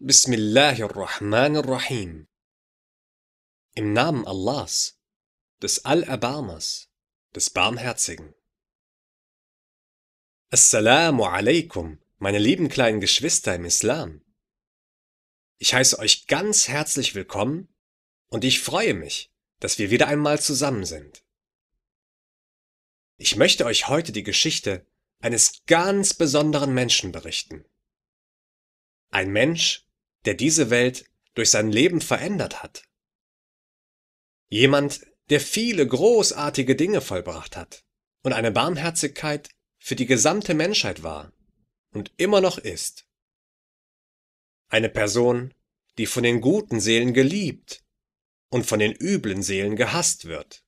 Bismillahirrahmanirrahim. Im Namen Allahs, des Allerbarmers, des Barmherzigen. Assalamu alaikum, meine lieben kleinen Geschwister im Islam. Ich heiße euch ganz herzlich willkommen und ich freue mich, dass wir wieder einmal zusammen sind. Ich möchte euch heute die Geschichte eines ganz besonderen Menschen berichten. Ein Mensch, der diese Welt durch sein Leben verändert hat. Jemand, der viele großartige Dinge vollbracht hat und eine Barmherzigkeit für die gesamte Menschheit war und immer noch ist. Eine Person, die von den guten Seelen geliebt und von den üblen Seelen gehasst wird,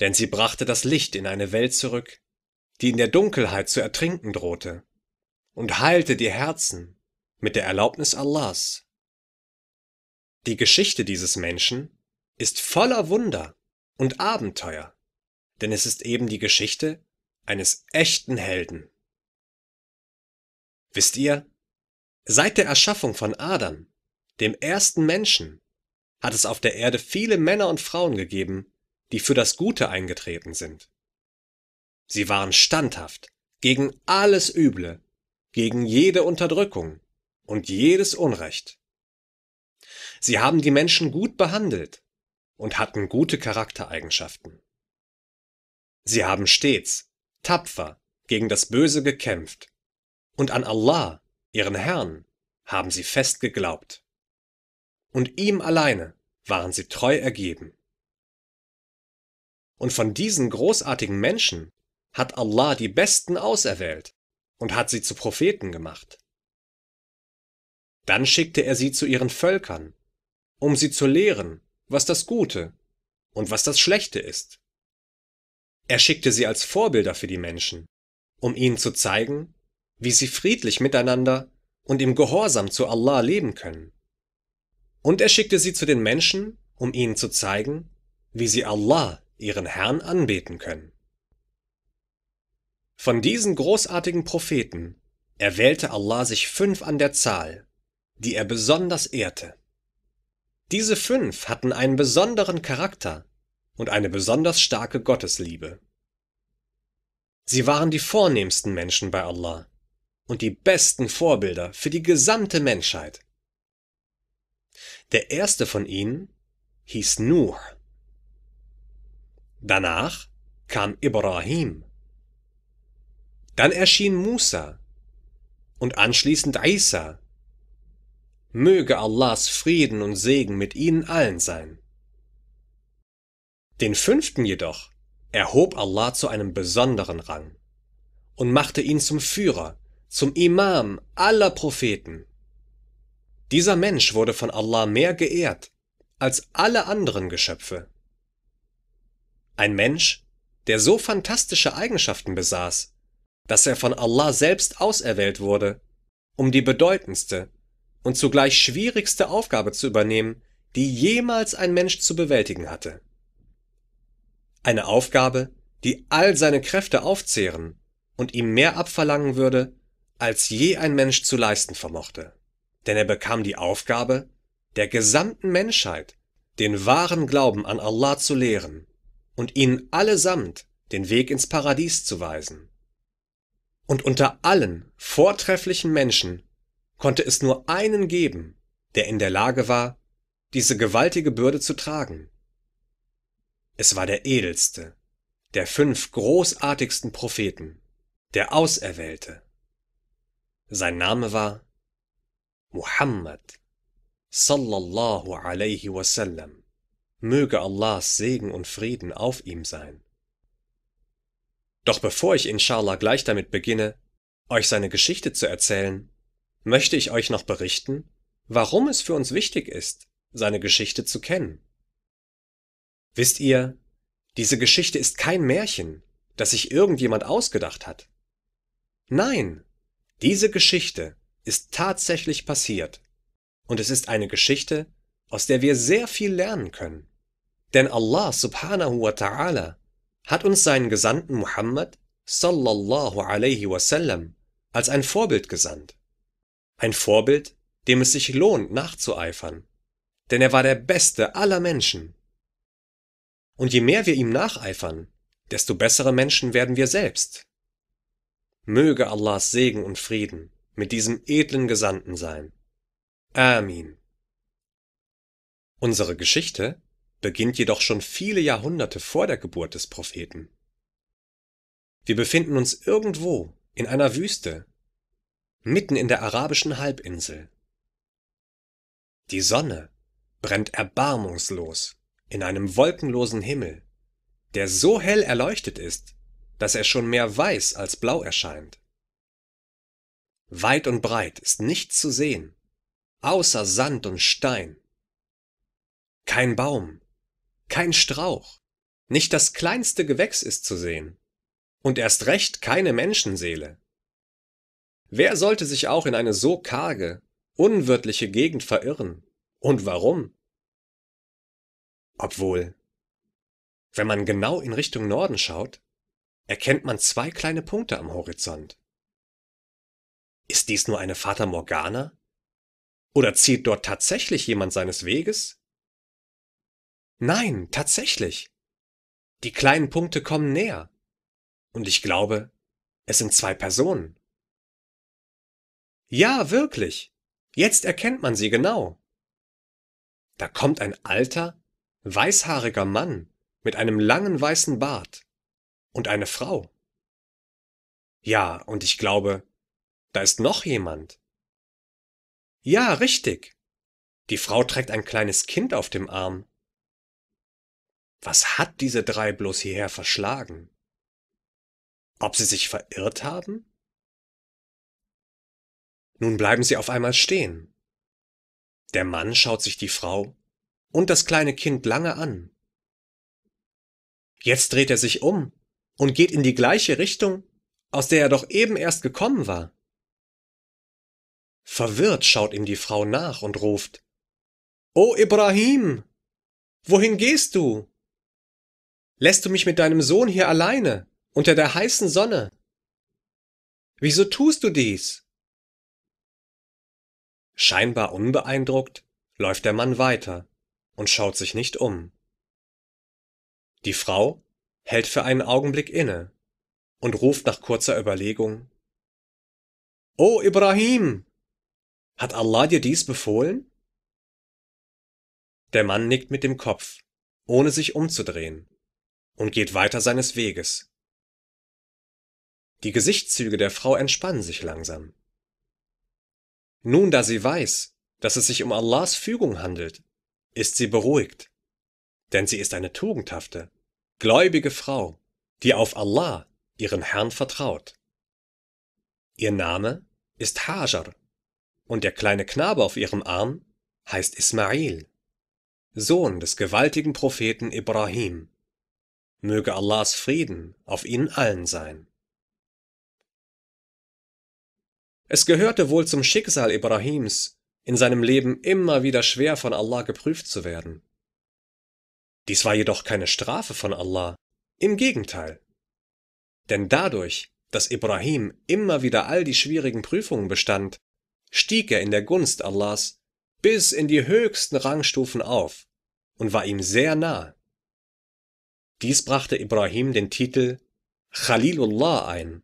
denn sie brachte das Licht in eine Welt zurück, die in der Dunkelheit zu ertrinken drohte, und heilte die Herzen mit der Erlaubnis Allahs. Die Geschichte dieses Menschen ist voller Wunder und Abenteuer, denn es ist eben die Geschichte eines echten Helden. Wisst ihr, seit der Erschaffung von Adam, dem ersten Menschen, hat es auf der Erde viele Männer und Frauen gegeben, die für das Gute eingetreten sind. Sie waren standhaft gegen alles Üble, gegen jede Unterdrückung und jedes Unrecht. Sie haben die Menschen gut behandelt und hatten gute Charaktereigenschaften. Sie haben stets tapfer gegen das Böse gekämpft und an Allah, ihren Herrn, haben sie fest geglaubt. Und ihm alleine waren sie treu ergeben. Und von diesen großartigen Menschen hat Allah die Besten auserwählt und hat sie zu Propheten gemacht. Dann schickte er sie zu ihren Völkern, um sie zu lehren, was das Gute und was das Schlechte ist. Er schickte sie als Vorbilder für die Menschen, um ihnen zu zeigen, wie sie friedlich miteinander und im Gehorsam zu Allah leben können. Und er schickte sie zu den Menschen, um ihnen zu zeigen, wie sie Allah, ihren Herrn, anbeten können. Von diesen großartigen Propheten erwählte Allah sich fünf an der Zahl, die er besonders ehrte. Diese fünf hatten einen besonderen Charakter und eine besonders starke Gottesliebe. Sie waren die vornehmsten Menschen bei Allah und die besten Vorbilder für die gesamte Menschheit. Der erste von ihnen hieß Nuh. Danach kam Ibrahim. Dann erschien Musa und anschließend Isa. Möge Allahs Frieden und Segen mit ihnen allen sein. Den fünften jedoch erhob Allah zu einem besonderen Rang und machte ihn zum Führer, zum Imam aller Propheten. Dieser Mensch wurde von Allah mehr geehrt als alle anderen Geschöpfe. Ein Mensch, der so fantastische Eigenschaften besaß, dass er von Allah selbst auserwählt wurde, um die bedeutendste und zugleich schwierigste Aufgabe zu übernehmen, die jemals ein Mensch zu bewältigen hatte. Eine Aufgabe, die all seine Kräfte aufzehren und ihm mehr abverlangen würde, als je ein Mensch zu leisten vermochte. Denn er bekam die Aufgabe, der gesamten Menschheit den wahren Glauben an Allah zu lehren und ihnen allesamt den Weg ins Paradies zu weisen. Und unter allen vortrefflichen Menschen konnte es nur einen geben, der in der Lage war, diese gewaltige Bürde zu tragen. Es war der edelste, der fünf großartigsten Propheten, der Auserwählte. Sein Name war Muhammad sallallahu alaihi wasallam. Möge Allahs Segen und Frieden auf ihm sein. Doch bevor ich inshallah gleich damit beginne, euch seine Geschichte zu erzählen, möchte ich euch noch berichten, warum es für uns wichtig ist, seine Geschichte zu kennen. Wisst ihr, diese Geschichte ist kein Märchen, das sich irgendjemand ausgedacht hat. Nein, diese Geschichte ist tatsächlich passiert. Und es ist eine Geschichte, aus der wir sehr viel lernen können. Denn Allah subhanahu wa ta'ala hat uns seinen Gesandten Muhammad sallallahu alaihi wasallam als ein Vorbild gesandt. Ein Vorbild, dem es sich lohnt nachzueifern, denn er war der beste aller Menschen. Und je mehr wir ihm nacheifern, desto bessere Menschen werden wir selbst. Möge Allahs Segen und Frieden mit diesem edlen Gesandten sein. Amin. Unsere Geschichte beginnt jedoch schon viele Jahrhunderte vor der Geburt des Propheten. Wir befinden uns irgendwo in einer Wüste, mitten in der arabischen Halbinsel. Die Sonne brennt erbarmungslos in einem wolkenlosen Himmel, der so hell erleuchtet ist, dass er schon mehr weiß als blau erscheint. Weit und breit ist nichts zu sehen, außer Sand und Stein. Kein Baum, kein Strauch, nicht das kleinste Gewächs ist zu sehen, und erst recht keine Menschenseele. Wer sollte sich auch in eine so karge, unwirtliche Gegend verirren? Und warum? Obwohl, wenn man genau in Richtung Norden schaut, erkennt man zwei kleine Punkte am Horizont. Ist dies nur eine Fata Morgana? Oder zieht dort tatsächlich jemand seines Weges? Nein, tatsächlich. Die kleinen Punkte kommen näher. Und ich glaube, es sind zwei Personen. Ja, wirklich. Jetzt erkennt man sie genau. Da kommt ein alter, weißhaariger Mann mit einem langen weißen Bart und eine Frau. Ja, und ich glaube, da ist noch jemand. Ja, richtig. Die Frau trägt ein kleines Kind auf dem Arm. Was hat diese drei bloß hierher verschlagen? Ob sie sich verirrt haben? Nun bleiben sie auf einmal stehen. Der Mann schaut sich die Frau und das kleine Kind lange an. Jetzt dreht er sich um und geht in die gleiche Richtung, aus der er doch eben erst gekommen war. Verwirrt schaut ihm die Frau nach und ruft O Ibrahim, wohin gehst du? Lässt du mich mit deinem Sohn hier alleine, unter der heißen Sonne? Wieso tust du dies? Scheinbar unbeeindruckt läuft der Mann weiter und schaut sich nicht um. Die Frau hält für einen Augenblick inne und ruft nach kurzer Überlegung O Ibrahim, hat Allah dir dies befohlen? Der Mann nickt mit dem Kopf, ohne sich umzudrehen, und geht weiter seines Weges. Die Gesichtszüge der Frau entspannen sich langsam. Nun, da sie weiß, dass es sich um Allahs Fügung handelt, ist sie beruhigt, denn sie ist eine tugendhafte, gläubige Frau, die auf Allah, ihren Herrn, vertraut. Ihr Name ist Hajar und der kleine Knabe auf ihrem Arm heißt Ismail, Sohn des gewaltigen Propheten Ibrahim. Möge Allahs Frieden auf ihnen allen sein. Es gehörte wohl zum Schicksal Ibrahims, in seinem Leben immer wieder schwer von Allah geprüft zu werden. Dies war jedoch keine Strafe von Allah, im Gegenteil. Denn dadurch, dass Ibrahim immer wieder all die schwierigen Prüfungen bestand, stieg er in der Gunst Allahs bis in die höchsten Rangstufen auf und war ihm sehr nah. Dies brachte Ibrahim den Titel Khalilullah ein,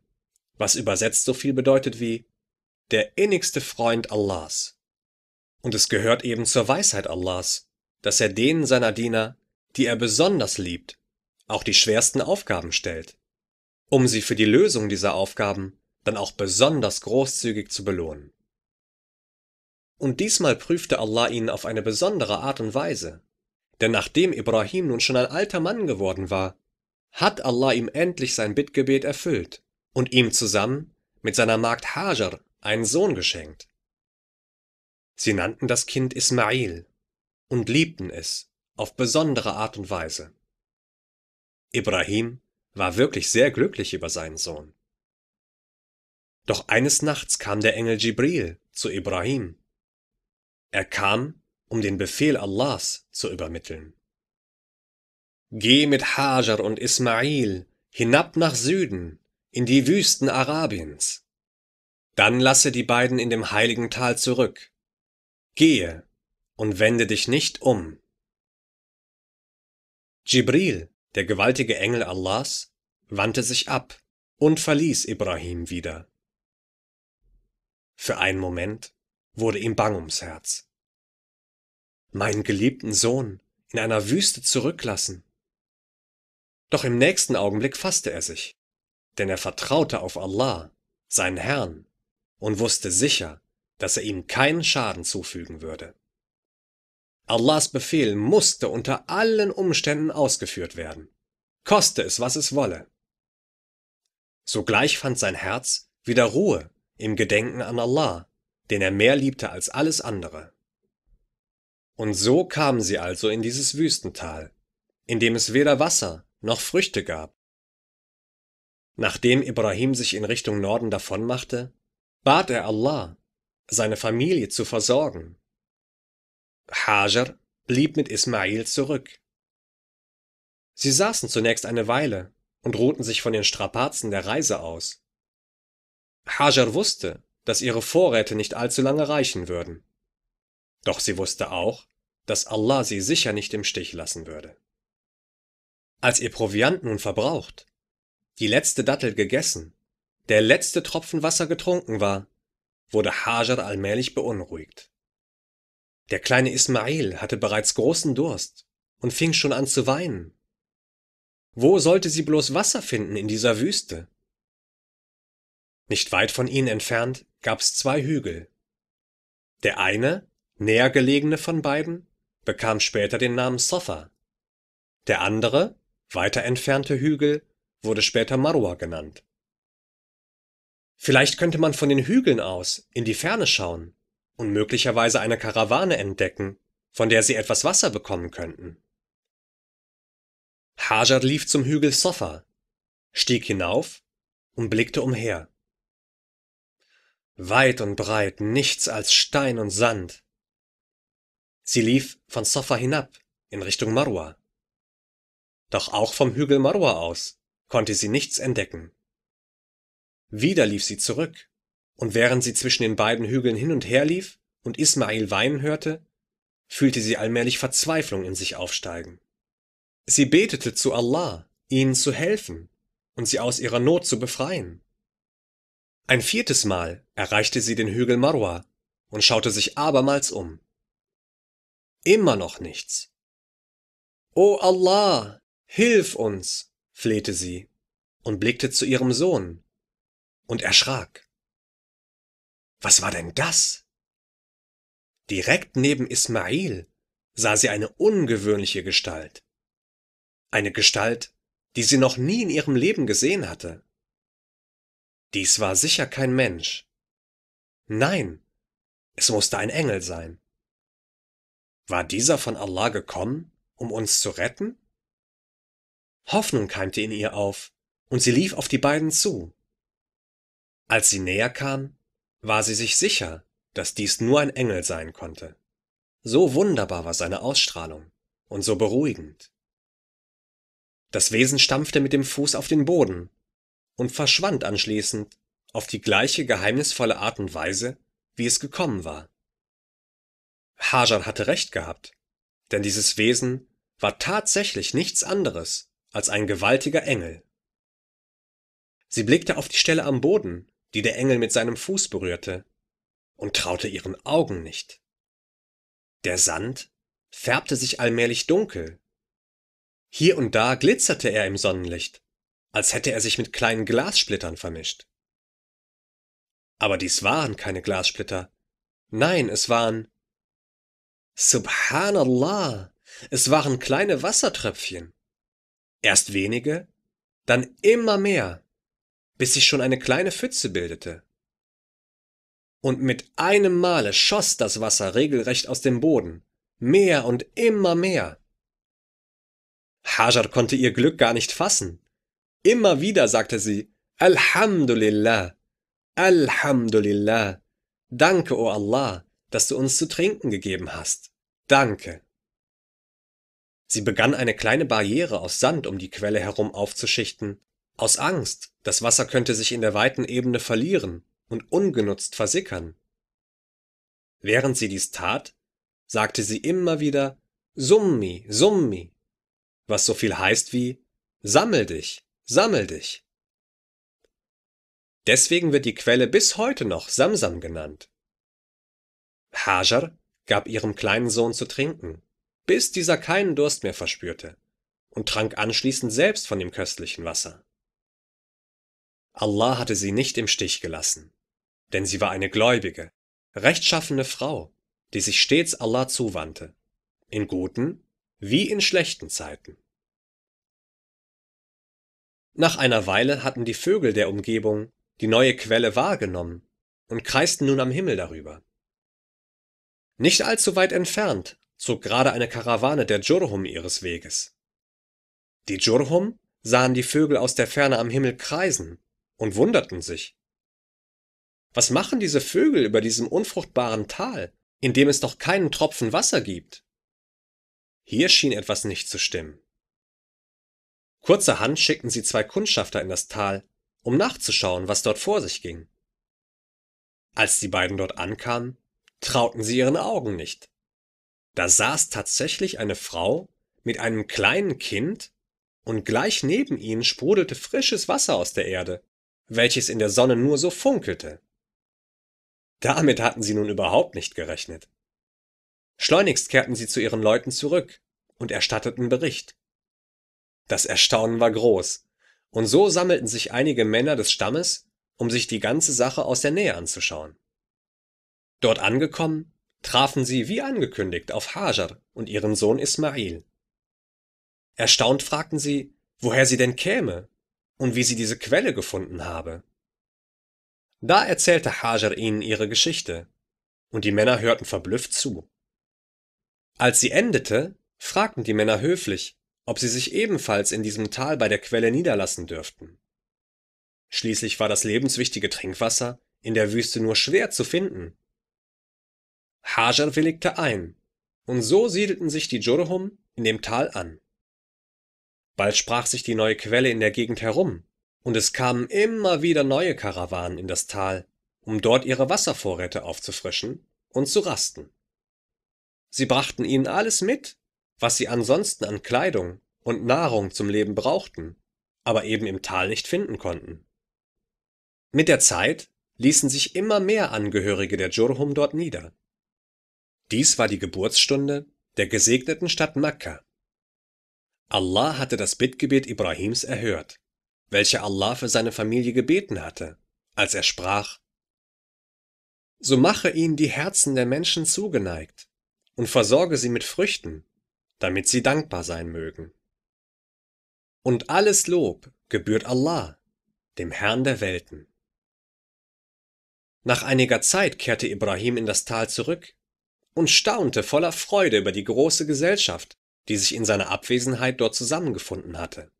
was übersetzt so viel bedeutet wie der innigste Freund Allahs. Und es gehört eben zur Weisheit Allahs, dass er denen seiner Diener, die er besonders liebt, auch die schwersten Aufgaben stellt, um sie für die Lösung dieser Aufgaben dann auch besonders großzügig zu belohnen. Und diesmal prüfte Allah ihn auf eine besondere Art und Weise, denn nachdem Ibrahim nun schon ein alter Mann geworden war, hat Allah ihm endlich sein Bittgebet erfüllt und ihm zusammen mit seiner Magd Hajar einen Sohn geschenkt. Sie nannten das Kind Ismail und liebten es auf besondere Art und Weise. Ibrahim war wirklich sehr glücklich über seinen Sohn. Doch eines Nachts kam der Engel Jibril zu Ibrahim. Er kam, um den Befehl Allahs zu übermitteln. Geh mit Hajar und Ismail hinab nach Süden, in die Wüsten Arabiens. Dann lasse die beiden in dem heiligen Tal zurück, Gehe und wende dich nicht um. Jibril, der gewaltige Engel Allahs, wandte sich ab und verließ Ibrahim wieder. Für einen Moment wurde ihm bang ums Herz. Meinen geliebten Sohn in einer Wüste zurücklassen. Doch im nächsten Augenblick fasste er sich, denn er vertraute auf Allah, seinen Herrn, und wusste sicher, dass er ihm keinen Schaden zufügen würde. Allahs Befehl musste unter allen Umständen ausgeführt werden, koste es, was es wolle. Sogleich fand sein Herz wieder Ruhe im Gedenken an Allah, den er mehr liebte als alles andere. Und so kamen sie also in dieses Wüstental, in dem es weder Wasser noch Früchte gab. Nachdem Ibrahim sich in Richtung Norden davonmachte, bat er Allah, seine Familie zu versorgen. Hajar blieb mit Ismail zurück. Sie saßen zunächst eine Weile und ruhten sich von den Strapazen der Reise aus. Hajar wusste, dass ihre Vorräte nicht allzu lange reichen würden. Doch sie wusste auch, dass Allah sie sicher nicht im Stich lassen würde. Als ihr Proviant nun verbraucht, die letzte Dattel gegessen, der letzte Tropfen Wasser getrunken war, wurde Hajar allmählich beunruhigt. Der kleine Ismail hatte bereits großen Durst und fing schon an zu weinen. Wo sollte sie bloß Wasser finden in dieser Wüste? Nicht weit von ihnen entfernt gab's zwei Hügel. Der eine, näher gelegene von beiden, bekam später den Namen Safa. Der andere, weiter entfernte Hügel wurde später Marwa genannt. Vielleicht könnte man von den Hügeln aus in die Ferne schauen und möglicherweise eine Karawane entdecken, von der sie etwas Wasser bekommen könnten. Hajar lief zum Hügel Safa, stieg hinauf und blickte umher. Weit und breit nichts als Stein und Sand. Sie lief von Safa hinab in Richtung Marwa. Doch auch vom Hügel Marwa aus konnte sie nichts entdecken. Wieder lief sie zurück, und während sie zwischen den beiden Hügeln hin und her lief und Ismail weinen hörte, fühlte sie allmählich Verzweiflung in sich aufsteigen. Sie betete zu Allah, ihnen zu helfen und sie aus ihrer Not zu befreien. Ein viertes Mal erreichte sie den Hügel Marwa und schaute sich abermals um. Immer noch nichts. O Allah, hilf uns, flehte sie und blickte zu ihrem Sohn und erschrak. Was war denn das? Direkt neben Ismail sah sie eine ungewöhnliche Gestalt. Eine Gestalt, die sie noch nie in ihrem Leben gesehen hatte. Dies war sicher kein Mensch. Nein, es musste ein Engel sein. War dieser von Allah gekommen, um uns zu retten? Hoffnung keimte in ihr auf, und sie lief auf die beiden zu. Als sie näher kam, war sie sich sicher, dass dies nur ein Engel sein konnte. So wunderbar war seine Ausstrahlung und so beruhigend. Das Wesen stampfte mit dem Fuß auf den Boden und verschwand anschließend auf die gleiche geheimnisvolle Art und Weise, wie es gekommen war. Hajar hatte recht gehabt, denn dieses Wesen war tatsächlich nichts anderes als ein gewaltiger Engel. Sie blickte auf die Stelle am Boden, die der Engel mit seinem Fuß berührte, und traute ihren Augen nicht. Der Sand färbte sich allmählich dunkel. Hier und da glitzerte er im Sonnenlicht, als hätte er sich mit kleinen Glassplittern vermischt. Aber dies waren keine Glassplitter. Nein, es waren Subhanallah, es waren kleine Wassertröpfchen. Erst wenige, dann immer mehr, bis sich schon eine kleine Pfütze bildete. Und mit einem Male schoss das Wasser regelrecht aus dem Boden, mehr und immer mehr. Hajar konnte ihr Glück gar nicht fassen. Immer wieder sagte sie, Alhamdulillah, Alhamdulillah, danke, o oh Allah, dass du uns zu trinken gegeben hast. Danke. Sie begann eine kleine Barriere aus Sand um die Quelle herum aufzuschichten, aus Angst, das Wasser könnte sich in der weiten Ebene verlieren und ungenutzt versickern. Während sie dies tat, sagte sie immer wieder Summi, Summi, was so viel heißt wie Sammel dich, sammel dich. Deswegen wird die Quelle bis heute noch Samsam genannt. Hajar gab ihrem kleinen Sohn zu trinken, bis dieser keinen Durst mehr verspürte, und trank anschließend selbst von dem köstlichen Wasser. Allah hatte sie nicht im Stich gelassen, denn sie war eine gläubige, rechtschaffene Frau, die sich stets Allah zuwandte, in guten wie in schlechten Zeiten. Nach einer Weile hatten die Vögel der Umgebung die neue Quelle wahrgenommen und kreisten nun am Himmel darüber. Nicht allzu weit entfernt zog gerade eine Karawane der Dschurhum ihres Weges. Die Dschurhum sahen die Vögel aus der Ferne am Himmel kreisen und wunderten sich. Was machen diese Vögel über diesem unfruchtbaren Tal, in dem es doch keinen Tropfen Wasser gibt? Hier schien etwas nicht zu stimmen. Kurzerhand schickten sie zwei Kundschafter in das Tal, um nachzuschauen, was dort vor sich ging. Als die beiden dort ankamen, trauten sie ihren Augen nicht. Da saß tatsächlich eine Frau mit einem kleinen Kind und gleich neben ihnen sprudelte frisches Wasser aus der Erde, welches in der Sonne nur so funkelte. Damit hatten sie nun überhaupt nicht gerechnet. Schleunigst kehrten sie zu ihren Leuten zurück und erstatteten Bericht. Das Erstaunen war groß, und so sammelten sich einige Männer des Stammes, um sich die ganze Sache aus der Nähe anzuschauen. Dort angekommen, trafen sie wie angekündigt auf Hajar und ihren Sohn Ismail. Erstaunt fragten sie, woher sie denn käme und wie sie diese Quelle gefunden habe. Da erzählte Hajar ihnen ihre Geschichte, und die Männer hörten verblüfft zu. Als sie endete, fragten die Männer höflich, ob sie sich ebenfalls in diesem Tal bei der Quelle niederlassen dürften. Schließlich war das lebenswichtige Trinkwasser in der Wüste nur schwer zu finden Hajar willigte ein, und so siedelten sich die Dschurhum in dem Tal an. Bald sprach sich die neue Quelle in der Gegend herum, und es kamen immer wieder neue Karawanen in das Tal, um dort ihre Wasservorräte aufzufrischen und zu rasten. Sie brachten ihnen alles mit, was sie ansonsten an Kleidung und Nahrung zum Leben brauchten, aber eben im Tal nicht finden konnten. Mit der Zeit ließen sich immer mehr Angehörige der Dschurhum dort nieder. Dies war die Geburtsstunde der gesegneten Stadt Mekka. Allah hatte das Bittgebet Ibrahims erhört, welche Allah für seine Familie gebeten hatte, als er sprach, So mache ihnen die Herzen der Menschen zugeneigt und versorge sie mit Früchten, damit sie dankbar sein mögen. Und alles Lob gebührt Allah, dem Herrn der Welten. Nach einiger Zeit kehrte Ibrahim in das Tal zurück und staunte voller Freude über die große Gesellschaft, die sich in seiner Abwesenheit dort zusammengefunden hatte.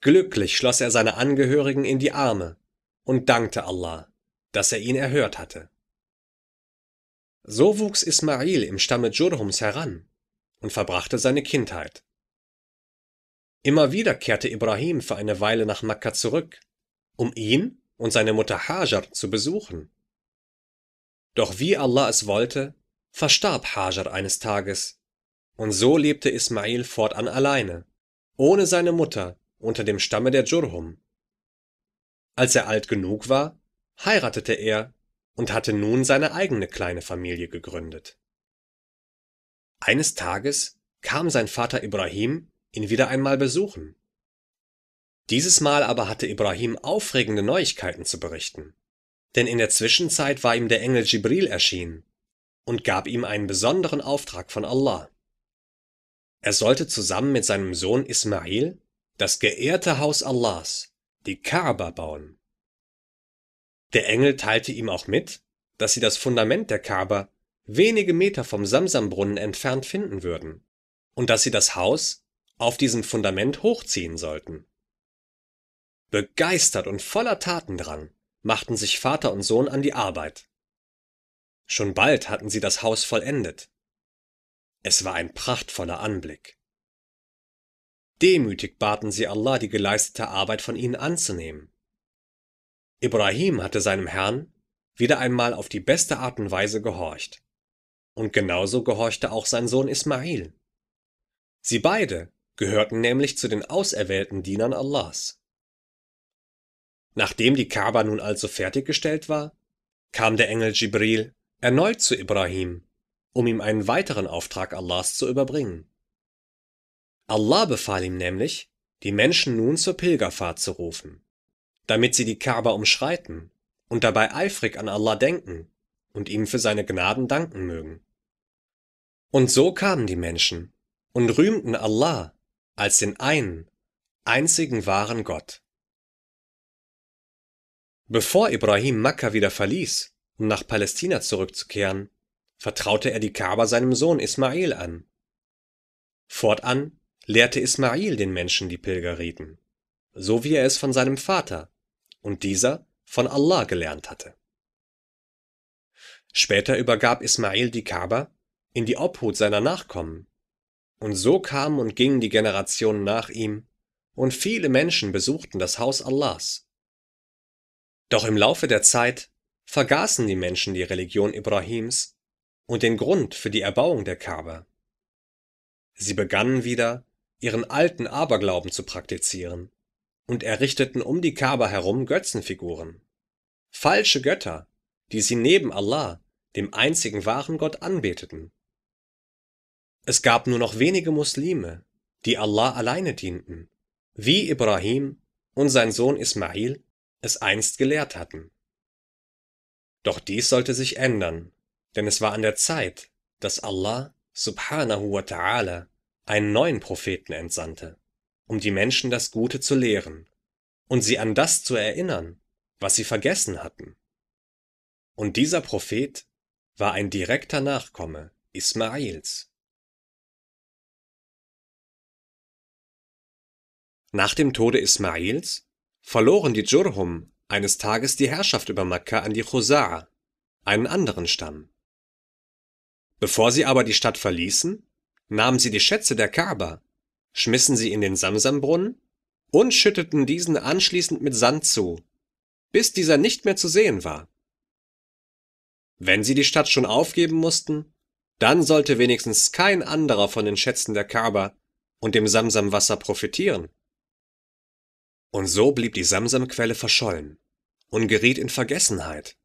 Glücklich schloss er seine Angehörigen in die Arme und dankte Allah, dass er ihn erhört hatte. So wuchs Ismail im Stamme Dschurhums heran und verbrachte seine Kindheit. Immer wieder kehrte Ibrahim für eine Weile nach Makka zurück, um ihn und seine Mutter Hajar zu besuchen. Doch wie Allah es wollte, verstarb Hajar eines Tages, und so lebte Ismail fortan alleine, ohne seine Mutter, unter dem Stamme der Dschurhum. Als er alt genug war, heiratete er und hatte nun seine eigene kleine Familie gegründet. Eines Tages kam sein Vater Ibrahim ihn wieder einmal besuchen. Dieses Mal aber hatte Ibrahim aufregende Neuigkeiten zu berichten denn in der Zwischenzeit war ihm der Engel Jibril erschienen und gab ihm einen besonderen Auftrag von Allah. Er sollte zusammen mit seinem Sohn Ismail das geehrte Haus Allahs, die Kaaba, bauen. Der Engel teilte ihm auch mit, dass sie das Fundament der Kaaba wenige Meter vom Samsambrunnen entfernt finden würden und dass sie das Haus auf diesem Fundament hochziehen sollten. Begeistert und voller Tatendrang machten sich Vater und Sohn an die Arbeit. Schon bald hatten sie das Haus vollendet. Es war ein prachtvoller Anblick. Demütig baten sie Allah, die geleistete Arbeit von ihnen anzunehmen. Ibrahim hatte seinem Herrn, wieder einmal auf die beste Art und Weise gehorcht. Und genauso gehorchte auch sein Sohn Ismail. Sie beide gehörten nämlich zu den auserwählten Dienern Allahs. Nachdem die Kaaba nun also fertiggestellt war, kam der Engel Jibril erneut zu Ibrahim, um ihm einen weiteren Auftrag Allahs zu überbringen. Allah befahl ihm nämlich, die Menschen nun zur Pilgerfahrt zu rufen, damit sie die Kaaba umschreiten und dabei eifrig an Allah denken und ihm für seine Gnaden danken mögen. Und so kamen die Menschen und rühmten Allah als den einen, einzigen wahren Gott. Bevor Ibrahim Makka wieder verließ, um nach Palästina zurückzukehren, vertraute er die Kaaba seinem Sohn Ismail an. Fortan lehrte Ismail den Menschen die Pilgerriten, so wie er es von seinem Vater und dieser von Allah gelernt hatte. Später übergab Ismail die Kaaba in die Obhut seiner Nachkommen, und so kamen und gingen die Generationen nach ihm, und viele Menschen besuchten das Haus Allahs. Doch im Laufe der Zeit vergaßen die Menschen die Religion Ibrahims und den Grund für die Erbauung der Kaaba. Sie begannen wieder, ihren alten Aberglauben zu praktizieren und errichteten um die Kaaba herum Götzenfiguren. Falsche Götter, die sie neben Allah, dem einzigen wahren Gott, anbeteten. Es gab nur noch wenige Muslime, die Allah alleine dienten, wie Ibrahim und sein Sohn Ismail es einst gelehrt hatten. Doch dies sollte sich ändern, denn es war an der Zeit, dass Allah subhanahu wa ta'ala einen neuen Propheten entsandte, um die Menschen das Gute zu lehren und sie an das zu erinnern, was sie vergessen hatten. Und dieser Prophet war ein direkter Nachkomme Ismails. Nach dem Tode Ismails verloren die Dschurhum eines Tages die Herrschaft über Makka an die Chusa'a, einen anderen Stamm. Bevor sie aber die Stadt verließen, nahmen sie die Schätze der Kaaba, schmissen sie in den Samsambrunnen und schütteten diesen anschließend mit Sand zu, bis dieser nicht mehr zu sehen war. Wenn sie die Stadt schon aufgeben mussten, dann sollte wenigstens kein anderer von den Schätzen der Kaaba und dem Samsamwasser profitieren. Und so blieb die Samsamquelle verschollen und geriet in Vergessenheit.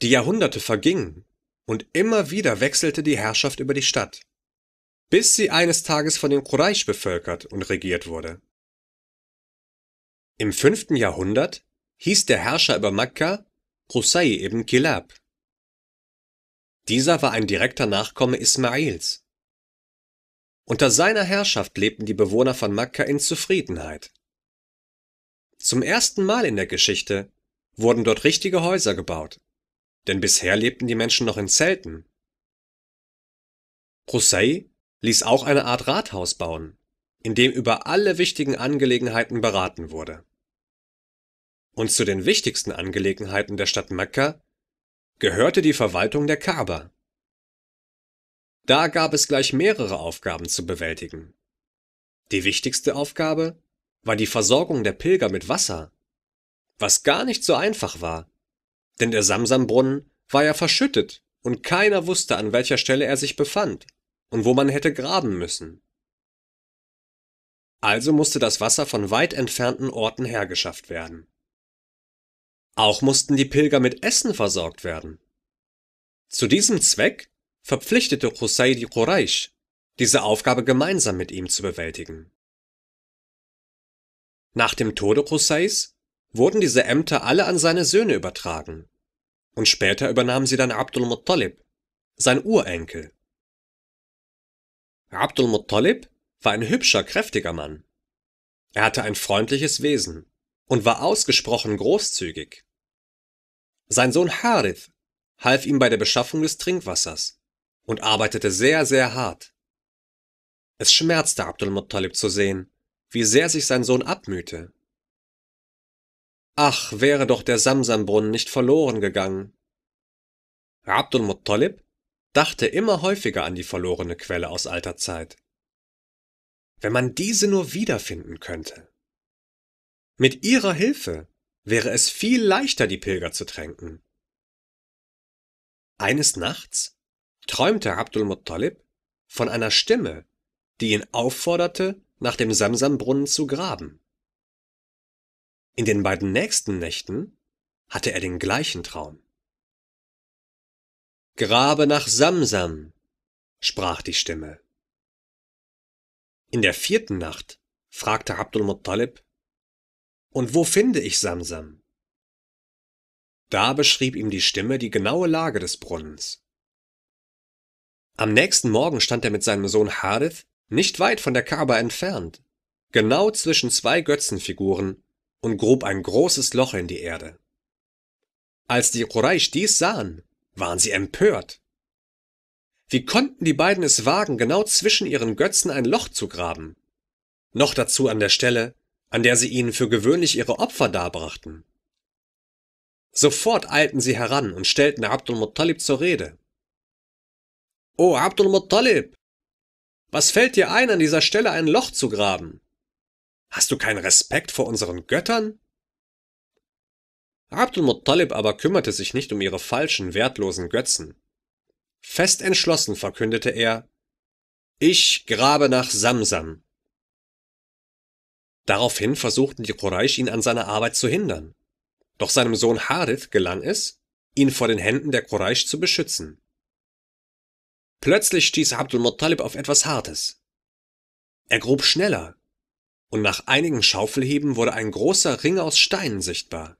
Die Jahrhunderte vergingen und immer wieder wechselte die Herrschaft über die Stadt, bis sie eines Tages von den Quraysh bevölkert und regiert wurde. Im fünften Jahrhundert hieß der Herrscher über Makka Qusay ibn Kilab. Dieser war ein direkter Nachkomme Ismails. Unter seiner Herrschaft lebten die Bewohner von Makka in Zufriedenheit. Zum ersten Mal in der Geschichte wurden dort richtige Häuser gebaut, denn bisher lebten die Menschen noch in Zelten. Qusay ließ auch eine Art Rathaus bauen, in dem über alle wichtigen Angelegenheiten beraten wurde. Und zu den wichtigsten Angelegenheiten der Stadt Mekka gehörte die Verwaltung der Kaaba. Da gab es gleich mehrere Aufgaben zu bewältigen. Die wichtigste Aufgabe war die Versorgung der Pilger mit Wasser, was gar nicht so einfach war, denn der Samsambrunnen war ja verschüttet und keiner wusste, an welcher Stelle er sich befand und wo man hätte graben müssen. Also musste das Wasser von weit entfernten Orten hergeschafft werden. Auch mussten die Pilger mit Essen versorgt werden. Zu diesem Zweck verpflichtete Qusay die Quraysh, diese Aufgabe gemeinsam mit ihm zu bewältigen. Nach dem Tode Qusays wurden diese Ämter alle an seine Söhne übertragen, und später übernahm sie dann Abdul Muttalib, sein Urenkel. Abdul Muttalib war ein hübscher, kräftiger Mann. Er hatte ein freundliches Wesen und war ausgesprochen großzügig. Sein Sohn Harith half ihm bei der Beschaffung des Trinkwassers und arbeitete sehr, sehr hart. Es schmerzte Abdul Muttalib zu sehen, wie sehr sich sein Sohn abmühte. Ach, wäre doch der Samsambrunnen nicht verloren gegangen. Abdul Muttalib dachte immer häufiger an die verlorene Quelle aus alter Zeit. Wenn man diese nur wiederfinden könnte. Mit ihrer Hilfe wäre es viel leichter, die Pilger zu tränken. Eines Nachts träumte Abdul Muttalib von einer Stimme, die ihn aufforderte, nach dem Samsambrunnen zu graben. In den beiden nächsten Nächten hatte er den gleichen Traum. Grabe nach Samsam, sprach die Stimme. In der vierten Nacht fragte Abdul Muttalib, und wo finde ich Samsam? Da beschrieb ihm die Stimme die genaue Lage des Brunnens. Am nächsten Morgen stand er mit seinem Sohn Harith nicht weit von der Kaaba entfernt, genau zwischen zwei Götzenfiguren, und grub ein großes Loch in die Erde. Als die Quraysh dies sahen, waren sie empört. Wie konnten die beiden es wagen, genau zwischen ihren Götzen ein Loch zu graben? Noch dazu an der Stelle, an der sie ihnen für gewöhnlich ihre Opfer darbrachten. Sofort eilten sie heran und stellten Abdul Muttalib zur Rede. O Abdul Muttalib, was fällt dir ein, an dieser Stelle ein Loch zu graben? Hast du keinen Respekt vor unseren Göttern? Abdul Muttalib aber kümmerte sich nicht um ihre falschen, wertlosen Götzen. Fest entschlossen verkündete er, ich grabe nach Samsam. Daraufhin versuchten die Quraysh ihn an seiner Arbeit zu hindern. Doch seinem Sohn Harith gelang es, ihn vor den Händen der Quraysh zu beschützen. Plötzlich stieß Abdul Muttalib auf etwas Hartes. Er grub schneller, und nach einigen Schaufelheben wurde ein großer Ring aus Steinen sichtbar.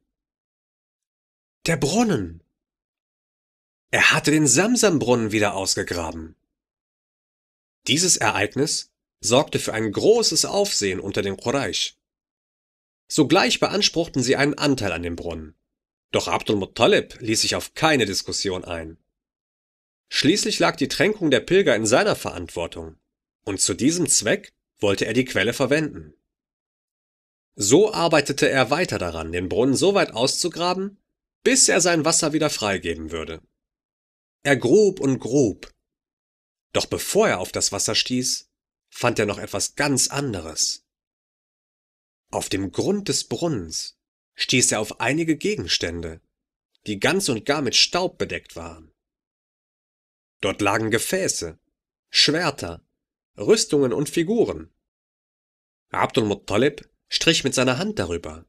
Der Brunnen! Er hatte den Samsambrunnen wieder ausgegraben. Dieses Ereignis sorgte für ein großes Aufsehen unter den Quraysh. Sogleich beanspruchten sie einen Anteil an dem Brunnen. Doch Abdul Muttalib ließ sich auf keine Diskussion ein. Schließlich lag die Tränkung der Pilger in seiner Verantwortung, und zu diesem Zweck wollte er die Quelle verwenden. So arbeitete er weiter daran, den Brunnen so weit auszugraben, bis er sein Wasser wieder freigeben würde. Er grub und grub. Doch bevor er auf das Wasser stieß, fand er noch etwas ganz anderes. Auf dem Grund des Brunnens stieß er auf einige Gegenstände, die ganz und gar mit Staub bedeckt waren. Dort lagen Gefäße, Schwerter, Rüstungen und Figuren. Abdul Muttalib strich mit seiner Hand darüber.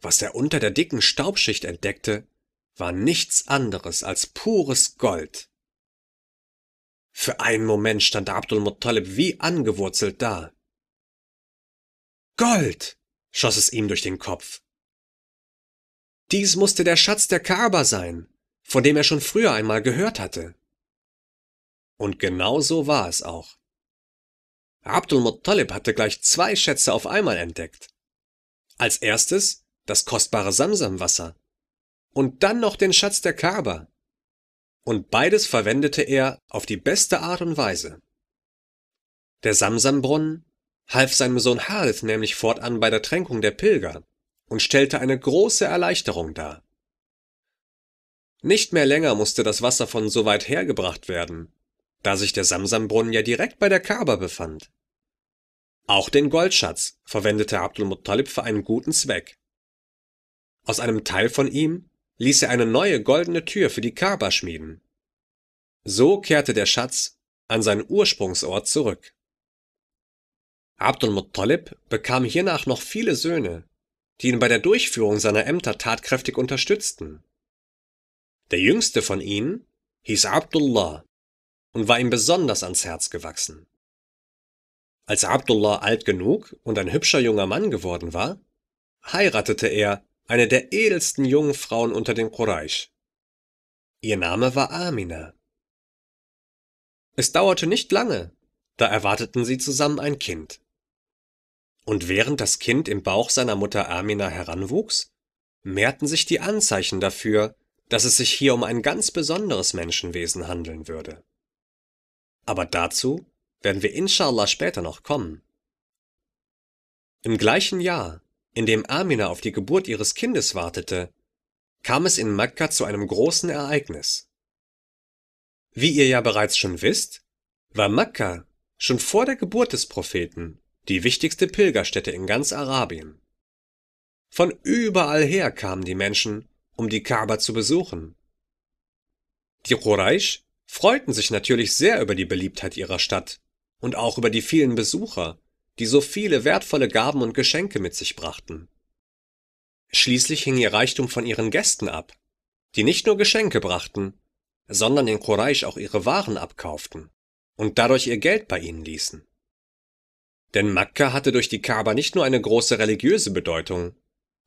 Was er unter der dicken Staubschicht entdeckte, war nichts anderes als pures Gold. Für einen Moment stand Abdul Muttalib wie angewurzelt da. Gold! schoss es ihm durch den Kopf. Dies musste der Schatz der Kaaba sein, von dem er schon früher einmal gehört hatte. Und genau so war es auch. Abdul Muttalib hatte gleich zwei Schätze auf einmal entdeckt. Als erstes das kostbare Samsamwasser und dann noch den Schatz der Kaaba. Und beides verwendete er auf die beste Art und Weise. Der Samsambrunnen half seinem Sohn Harith nämlich fortan bei der Tränkung der Pilger und stellte eine große Erleichterung dar. Nicht mehr länger musste das Wasser von so weit hergebracht werden, da sich der Samsambrunnen ja direkt bei der Kaaba befand. Auch den Goldschatz verwendete Abdul Muttalib für einen guten Zweck. Aus einem Teil von ihm ließ er eine neue goldene Tür für die Kaaba schmieden. So kehrte der Schatz an seinen Ursprungsort zurück. Abdul Muttalib bekam hiernach noch viele Söhne, die ihn bei der Durchführung seiner Ämter tatkräftig unterstützten. Der jüngste von ihnen hieß Abdullah und war ihm besonders ans Herz gewachsen. Als Abdullah alt genug und ein hübscher junger Mann geworden war, heiratete er eine der edelsten jungen Frauen unter den Quraysh. Ihr Name war Amina. Es dauerte nicht lange, da erwarteten sie zusammen ein Kind. Und während das Kind im Bauch seiner Mutter Amina heranwuchs, mehrten sich die Anzeichen dafür, dass es sich hier um ein ganz besonderes Menschenwesen handeln würde. Aber dazu werden wir inshallah später noch kommen. Im gleichen Jahr, in dem Amina auf die Geburt ihres Kindes wartete, kam es in Mekka zu einem großen Ereignis. Wie ihr ja bereits schon wisst, war Mekka schon vor der Geburt des Propheten die wichtigste Pilgerstätte in ganz Arabien. Von überall her kamen die Menschen, um die Kaaba zu besuchen. Die Quraysh freuten sich natürlich sehr über die Beliebtheit ihrer Stadt und auch über die vielen Besucher, die so viele wertvolle Gaben und Geschenke mit sich brachten. Schließlich hing ihr Reichtum von ihren Gästen ab, die nicht nur Geschenke brachten, sondern den Quraysh auch ihre Waren abkauften und dadurch ihr Geld bei ihnen ließen. Denn Makka hatte durch die Kaaba nicht nur eine große religiöse Bedeutung,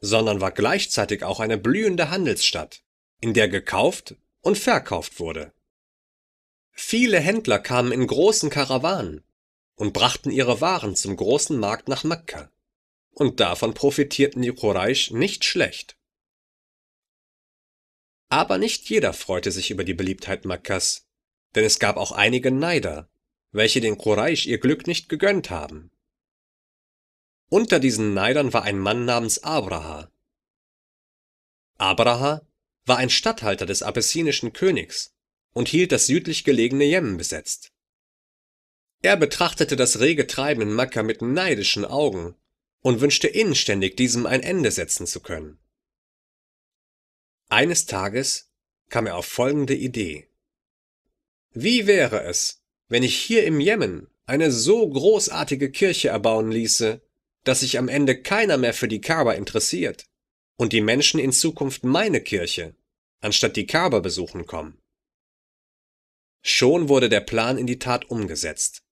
sondern war gleichzeitig auch eine blühende Handelsstadt, in der gekauft und verkauft wurde. Viele Händler kamen in großen Karawanen und brachten ihre Waren zum großen Markt nach Makka, und davon profitierten die Quraysh nicht schlecht. Aber nicht jeder freute sich über die Beliebtheit Makkas, denn es gab auch einige Neider, welche den Quraysh ihr Glück nicht gegönnt haben. Unter diesen Neidern war ein Mann namens Abraha. Abraha war ein Statthalter des abessinischen Königs und hielt das südlich gelegene Jemen besetzt. Er betrachtete das rege Treiben in Makka mit neidischen Augen und wünschte inständig, diesem ein Ende setzen zu können. Eines Tages kam er auf folgende Idee. Wie wäre es, wenn ich hier im Jemen eine so großartige Kirche erbauen ließe, dass sich am Ende keiner mehr für die Kaaba interessiert und die Menschen in Zukunft meine Kirche anstatt die Kaaba besuchen kommen. Schon wurde der Plan in die Tat umgesetzt.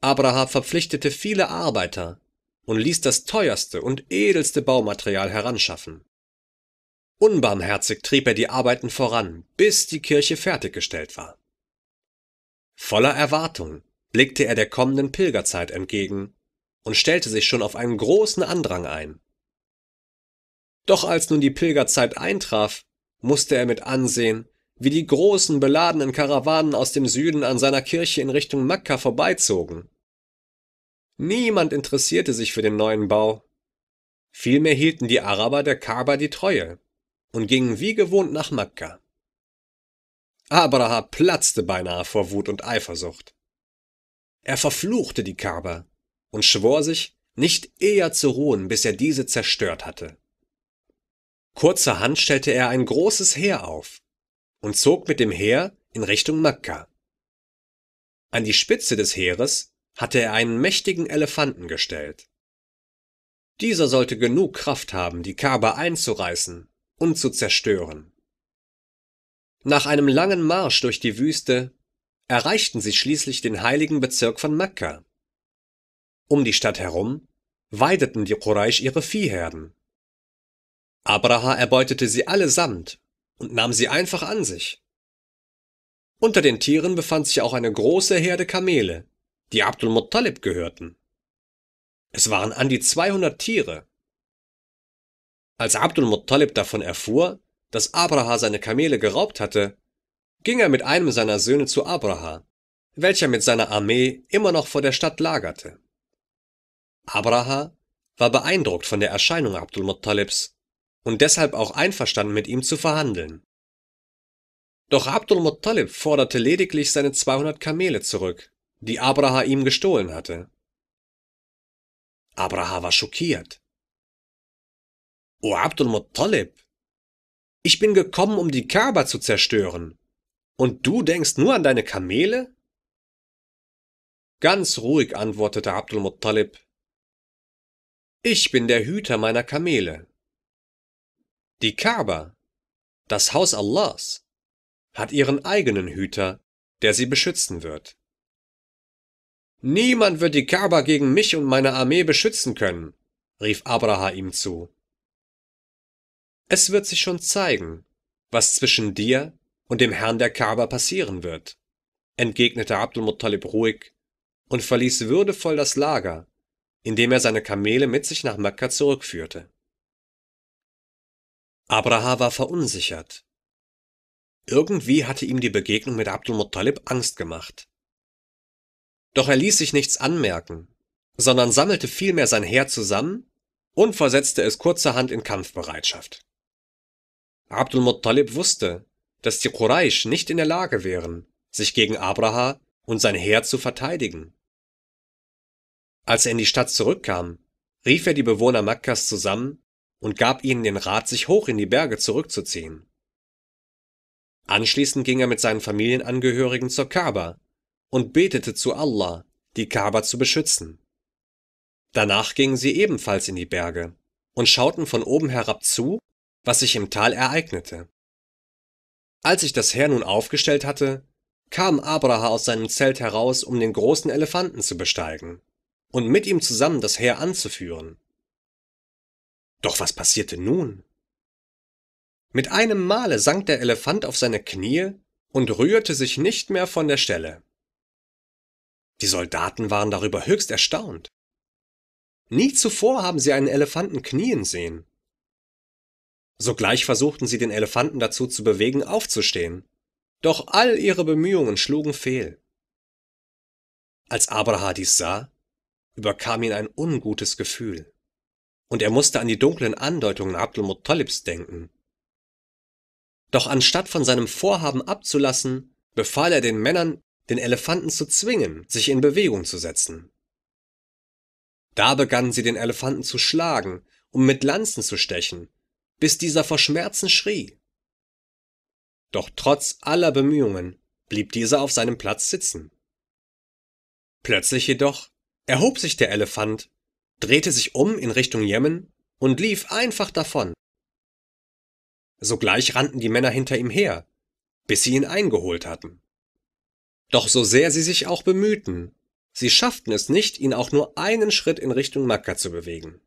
Abraham verpflichtete viele Arbeiter und ließ das teuerste und edelste Baumaterial heranschaffen. Unbarmherzig trieb er die Arbeiten voran, bis die Kirche fertiggestellt war. Voller Erwartung blickte er der kommenden Pilgerzeit entgegen und stellte sich schon auf einen großen Andrang ein. Doch als nun die Pilgerzeit eintraf, musste er mit ansehen, wie die großen beladenen Karawanen aus dem Süden an seiner Kirche in Richtung Makka vorbeizogen. Niemand interessierte sich für den neuen Bau. Vielmehr hielten die Araber der Kaaba die Treue und gingen wie gewohnt nach Makka. Abraham platzte beinahe vor Wut und Eifersucht. Er verfluchte die Kaaba und schwor sich, nicht eher zu ruhen, bis er diese zerstört hatte. Kurzerhand stellte er ein großes Heer auf und zog mit dem Heer in Richtung Makka. An die Spitze des Heeres hatte er einen mächtigen Elefanten gestellt. Dieser sollte genug Kraft haben, die Kaaba einzureißen und zu zerstören. Nach einem langen Marsch durch die Wüste erreichten sie schließlich den heiligen Bezirk von Mekka. Um die Stadt herum weideten die Quraysh ihre Viehherden. Abraha erbeutete sie allesamt und nahm sie einfach an sich. Unter den Tieren befand sich auch eine große Herde Kamele, die Abdul Muttalib gehörten. Es waren an die 200 Tiere. Als Abdul Muttalib davon erfuhr, dass Abraha seine Kamele geraubt hatte, ging er mit einem seiner Söhne zu Abraha, welcher mit seiner Armee immer noch vor der Stadt lagerte. Abraha war beeindruckt von der Erscheinung Abdul Muttalibs und deshalb auch einverstanden mit ihm zu verhandeln. Doch Abdul Muttalib forderte lediglich seine 200 Kamele zurück, die Abraha ihm gestohlen hatte. Abraha war schockiert. O Abdul Muttalib, ich bin gekommen, um die Kaaba zu zerstören. Und du denkst nur an deine Kamele? Ganz ruhig antwortete Abdul Muttalib, ich bin der Hüter meiner Kamele. Die Kaaba, das Haus Allahs, hat ihren eigenen Hüter, der sie beschützen wird. Niemand wird die Kaaba gegen mich und meine Armee beschützen können, rief Abraha ihm zu. Es wird sich schon zeigen, was zwischen dir und dem Herrn der Kaaba passieren wird, entgegnete Abdul Muttalib ruhig und verließ würdevoll das Lager, indem er seine Kamele mit sich nach Mekka zurückführte. Abraha war verunsichert. Irgendwie hatte ihm die Begegnung mit Abdul Muttalib Angst gemacht. Doch er ließ sich nichts anmerken, sondern sammelte vielmehr sein Heer zusammen und versetzte es kurzerhand in Kampfbereitschaft. Abdul Muttalib wusste, dass die Quraysh nicht in der Lage wären, sich gegen Abraha und sein Heer zu verteidigen. Als er in die Stadt zurückkam, rief er die Bewohner Makkas zusammen und gab ihnen den Rat, sich hoch in die Berge zurückzuziehen. Anschließend ging er mit seinen Familienangehörigen zur Kaaba und betete zu Allah, die Kaaba zu beschützen. Danach gingen sie ebenfalls in die Berge und schauten von oben herab zu, was sich im Tal ereignete. Als sich das Heer nun aufgestellt hatte, kam Abraha aus seinem Zelt heraus, um den großen Elefanten zu besteigen und mit ihm zusammen das Heer anzuführen. Doch was passierte nun? Mit einem Male sank der Elefant auf seine Knie und rührte sich nicht mehr von der Stelle. Die Soldaten waren darüber höchst erstaunt. Nie zuvor haben sie einen Elefanten knien sehen. Sogleich versuchten sie den Elefanten dazu zu bewegen, aufzustehen. Doch all ihre Bemühungen schlugen fehl. Als Abraha dies sah, überkam ihn ein ungutes Gefühl, und er musste an die dunklen Andeutungen Abdul Muttalibs denken. Doch anstatt von seinem Vorhaben abzulassen, befahl er den Männern, den Elefanten zu zwingen, sich in Bewegung zu setzen. Da begannen sie den Elefanten zu schlagen, um mit Lanzen zu stechen, bis dieser vor Schmerzen schrie. Doch trotz aller Bemühungen blieb dieser auf seinem Platz sitzen. Plötzlich jedoch erhob sich der Elefant, drehte sich um in Richtung Jemen und lief einfach davon. Sogleich rannten die Männer hinter ihm her, bis sie ihn eingeholt hatten. Doch so sehr sie sich auch bemühten, sie schafften es nicht, ihn auch nur einen Schritt in Richtung Makka zu bewegen.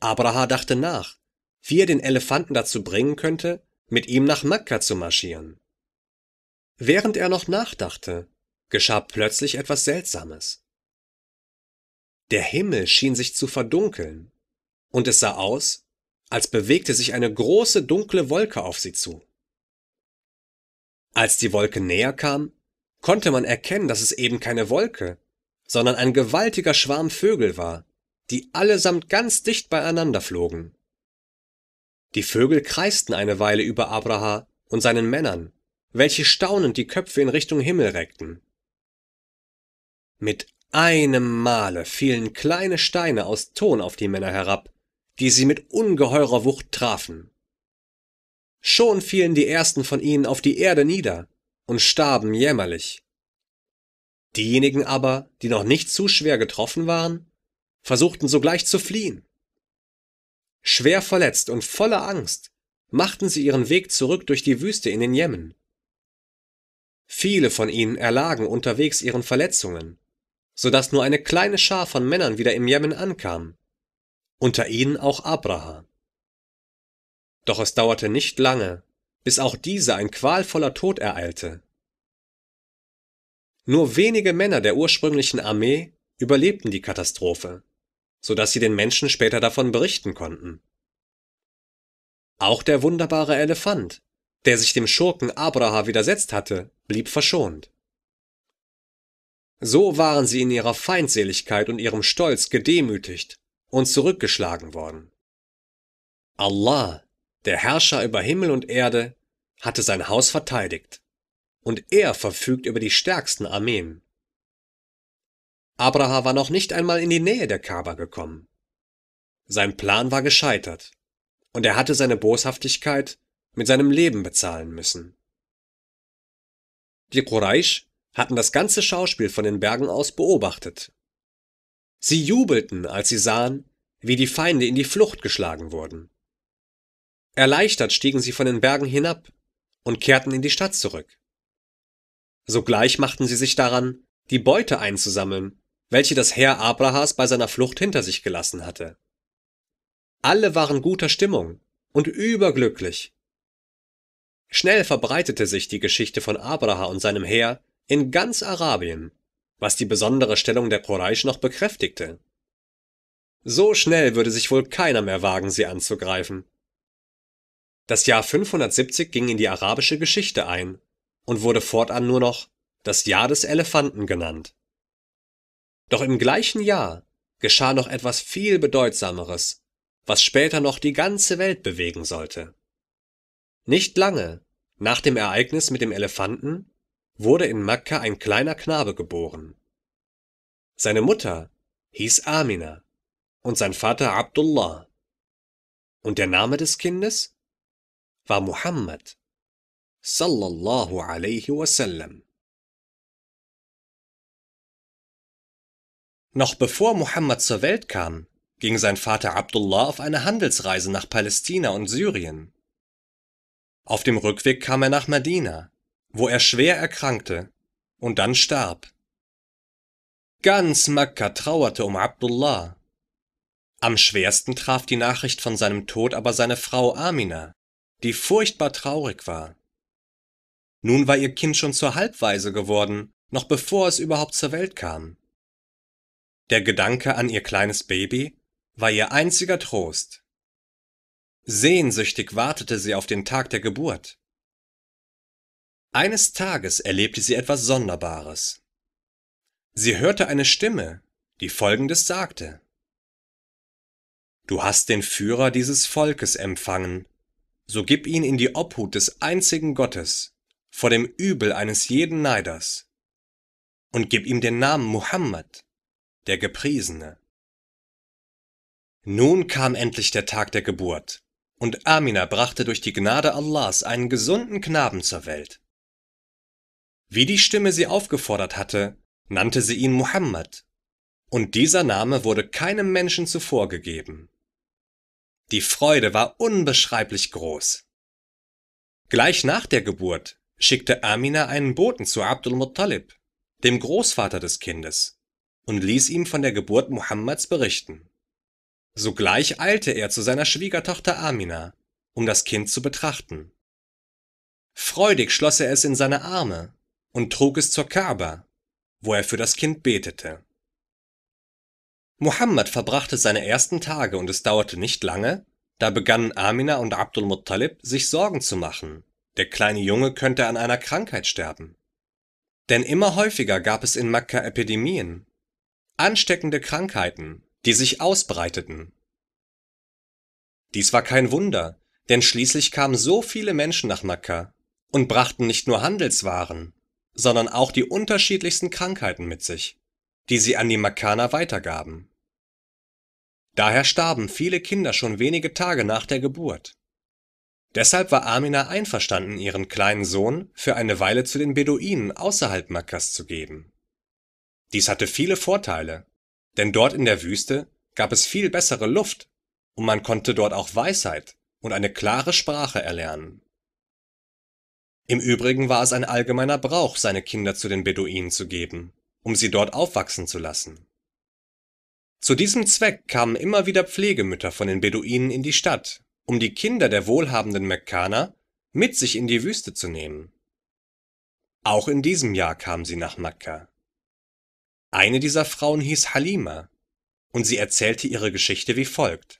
Abraha dachte nach, wie er den Elefanten dazu bringen könnte, mit ihm nach Makka zu marschieren. Während er noch nachdachte, geschah plötzlich etwas Seltsames. Der Himmel schien sich zu verdunkeln, und es sah aus, als bewegte sich eine große dunkle Wolke auf sie zu. Als die Wolke näher kam, konnte man erkennen, dass es eben keine Wolke, sondern ein gewaltiger Schwarm Vögel war, die allesamt ganz dicht beieinander flogen. Die Vögel kreisten eine Weile über Abraha und seinen Männern, welche staunend die Köpfe in Richtung Himmel reckten. Mit einem Male fielen kleine Steine aus Ton auf die Männer herab, die sie mit ungeheurer Wucht trafen. Schon fielen die ersten von ihnen auf die Erde nieder und starben jämmerlich. Diejenigen aber, die noch nicht zu schwer getroffen waren, versuchten sogleich zu fliehen. Schwer verletzt und voller Angst machten sie ihren Weg zurück durch die Wüste in den Jemen. Viele von ihnen erlagen unterwegs ihren Verletzungen, so dass nur eine kleine Schar von Männern wieder im Jemen ankam, unter ihnen auch Abraha. Doch es dauerte nicht lange, bis auch diese ein qualvoller Tod ereilte. Nur wenige Männer der ursprünglichen Armee überlebten die Katastrophe so dass sie den Menschen später davon berichten konnten. Auch der wunderbare Elefant, der sich dem Schurken Abraha widersetzt hatte, blieb verschont. So waren sie in ihrer Feindseligkeit und ihrem Stolz gedemütigt und zurückgeschlagen worden. Allah, der Herrscher über Himmel und Erde, hatte sein Haus verteidigt, und er verfügt über die stärksten Armeen. Abraha war noch nicht einmal in die Nähe der Kaaba gekommen. Sein Plan war gescheitert, und er hatte seine Boshaftigkeit mit seinem Leben bezahlen müssen. Die Quraysh hatten das ganze Schauspiel von den Bergen aus beobachtet. Sie jubelten, als sie sahen, wie die Feinde in die Flucht geschlagen wurden. Erleichtert stiegen sie von den Bergen hinab und kehrten in die Stadt zurück. Sogleich machten sie sich daran, die Beute einzusammeln welche das Heer Abrahas bei seiner Flucht hinter sich gelassen hatte. Alle waren guter Stimmung und überglücklich. Schnell verbreitete sich die Geschichte von Abraha und seinem Heer in ganz Arabien, was die besondere Stellung der Quraysh noch bekräftigte. So schnell würde sich wohl keiner mehr wagen, sie anzugreifen. Das Jahr 570 ging in die arabische Geschichte ein und wurde fortan nur noch das Jahr des Elefanten genannt. Doch im gleichen Jahr geschah noch etwas viel Bedeutsameres, was später noch die ganze Welt bewegen sollte. Nicht lange nach dem Ereignis mit dem Elefanten wurde in Makka ein kleiner Knabe geboren. Seine Mutter hieß Amina und sein Vater Abdullah. Und der Name des Kindes war Muhammad sallallahu alaihi wasallam. Noch bevor Muhammad zur Welt kam, ging sein Vater Abdullah auf eine Handelsreise nach Palästina und Syrien. Auf dem Rückweg kam er nach Medina, wo er schwer erkrankte und dann starb. Ganz Mekka trauerte um Abdullah. Am schwersten traf die Nachricht von seinem Tod aber seine Frau Amina, die furchtbar traurig war. Nun war ihr Kind schon zur Halbweise geworden, noch bevor es überhaupt zur Welt kam. Der Gedanke an ihr kleines Baby war ihr einziger Trost. Sehnsüchtig wartete sie auf den Tag der Geburt. Eines Tages erlebte sie etwas Sonderbares. Sie hörte eine Stimme, die Folgendes sagte. Du hast den Führer dieses Volkes empfangen, so gib ihn in die Obhut des einzigen Gottes, vor dem Übel eines jeden Neiders, und gib ihm den Namen Muhammad, der Gepriesene. Nun kam endlich der Tag der Geburt, und Amina brachte durch die Gnade Allahs einen gesunden Knaben zur Welt. Wie die Stimme sie aufgefordert hatte, nannte sie ihn Muhammad, und dieser Name wurde keinem Menschen zuvor gegeben. Die Freude war unbeschreiblich groß. Gleich nach der Geburt schickte Amina einen Boten zu Abdul Muttalib, dem Großvater des Kindes, und ließ ihm von der Geburt Muhammads berichten. Sogleich eilte er zu seiner Schwiegertochter Amina, um das Kind zu betrachten. Freudig schloss er es in seine Arme und trug es zur Kaaba, wo er für das Kind betete. Muhammad verbrachte seine ersten Tage und es dauerte nicht lange, da begannen Amina und Abdul Muttalib sich Sorgen zu machen. Der kleine Junge könnte an einer Krankheit sterben. Denn immer häufiger gab es in Mekka Epidemien, ansteckende Krankheiten, die sich ausbreiteten. Dies war kein Wunder, denn schließlich kamen so viele Menschen nach Mekka und brachten nicht nur Handelswaren, sondern auch die unterschiedlichsten Krankheiten mit sich die sie an die Makaner weitergaben. Daher starben viele Kinder schon wenige Tage nach der Geburt. Deshalb war Amina einverstanden, ihren kleinen Sohn für eine Weile zu den Beduinen außerhalb Makkas zu geben. Dies hatte viele Vorteile, denn dort in der Wüste gab es viel bessere Luft und man konnte dort auch Weisheit und eine klare Sprache erlernen. Im Übrigen war es ein allgemeiner Brauch, seine Kinder zu den Beduinen zu geben, um sie dort aufwachsen zu lassen. Zu diesem Zweck kamen immer wieder Pflegemütter von den Beduinen in die Stadt, um die Kinder der wohlhabenden Mekkaner mit sich in die Wüste zu nehmen. Auch in diesem Jahr kamen sie nach Mekka. Eine dieser Frauen hieß Halima, und sie erzählte ihre Geschichte wie folgt.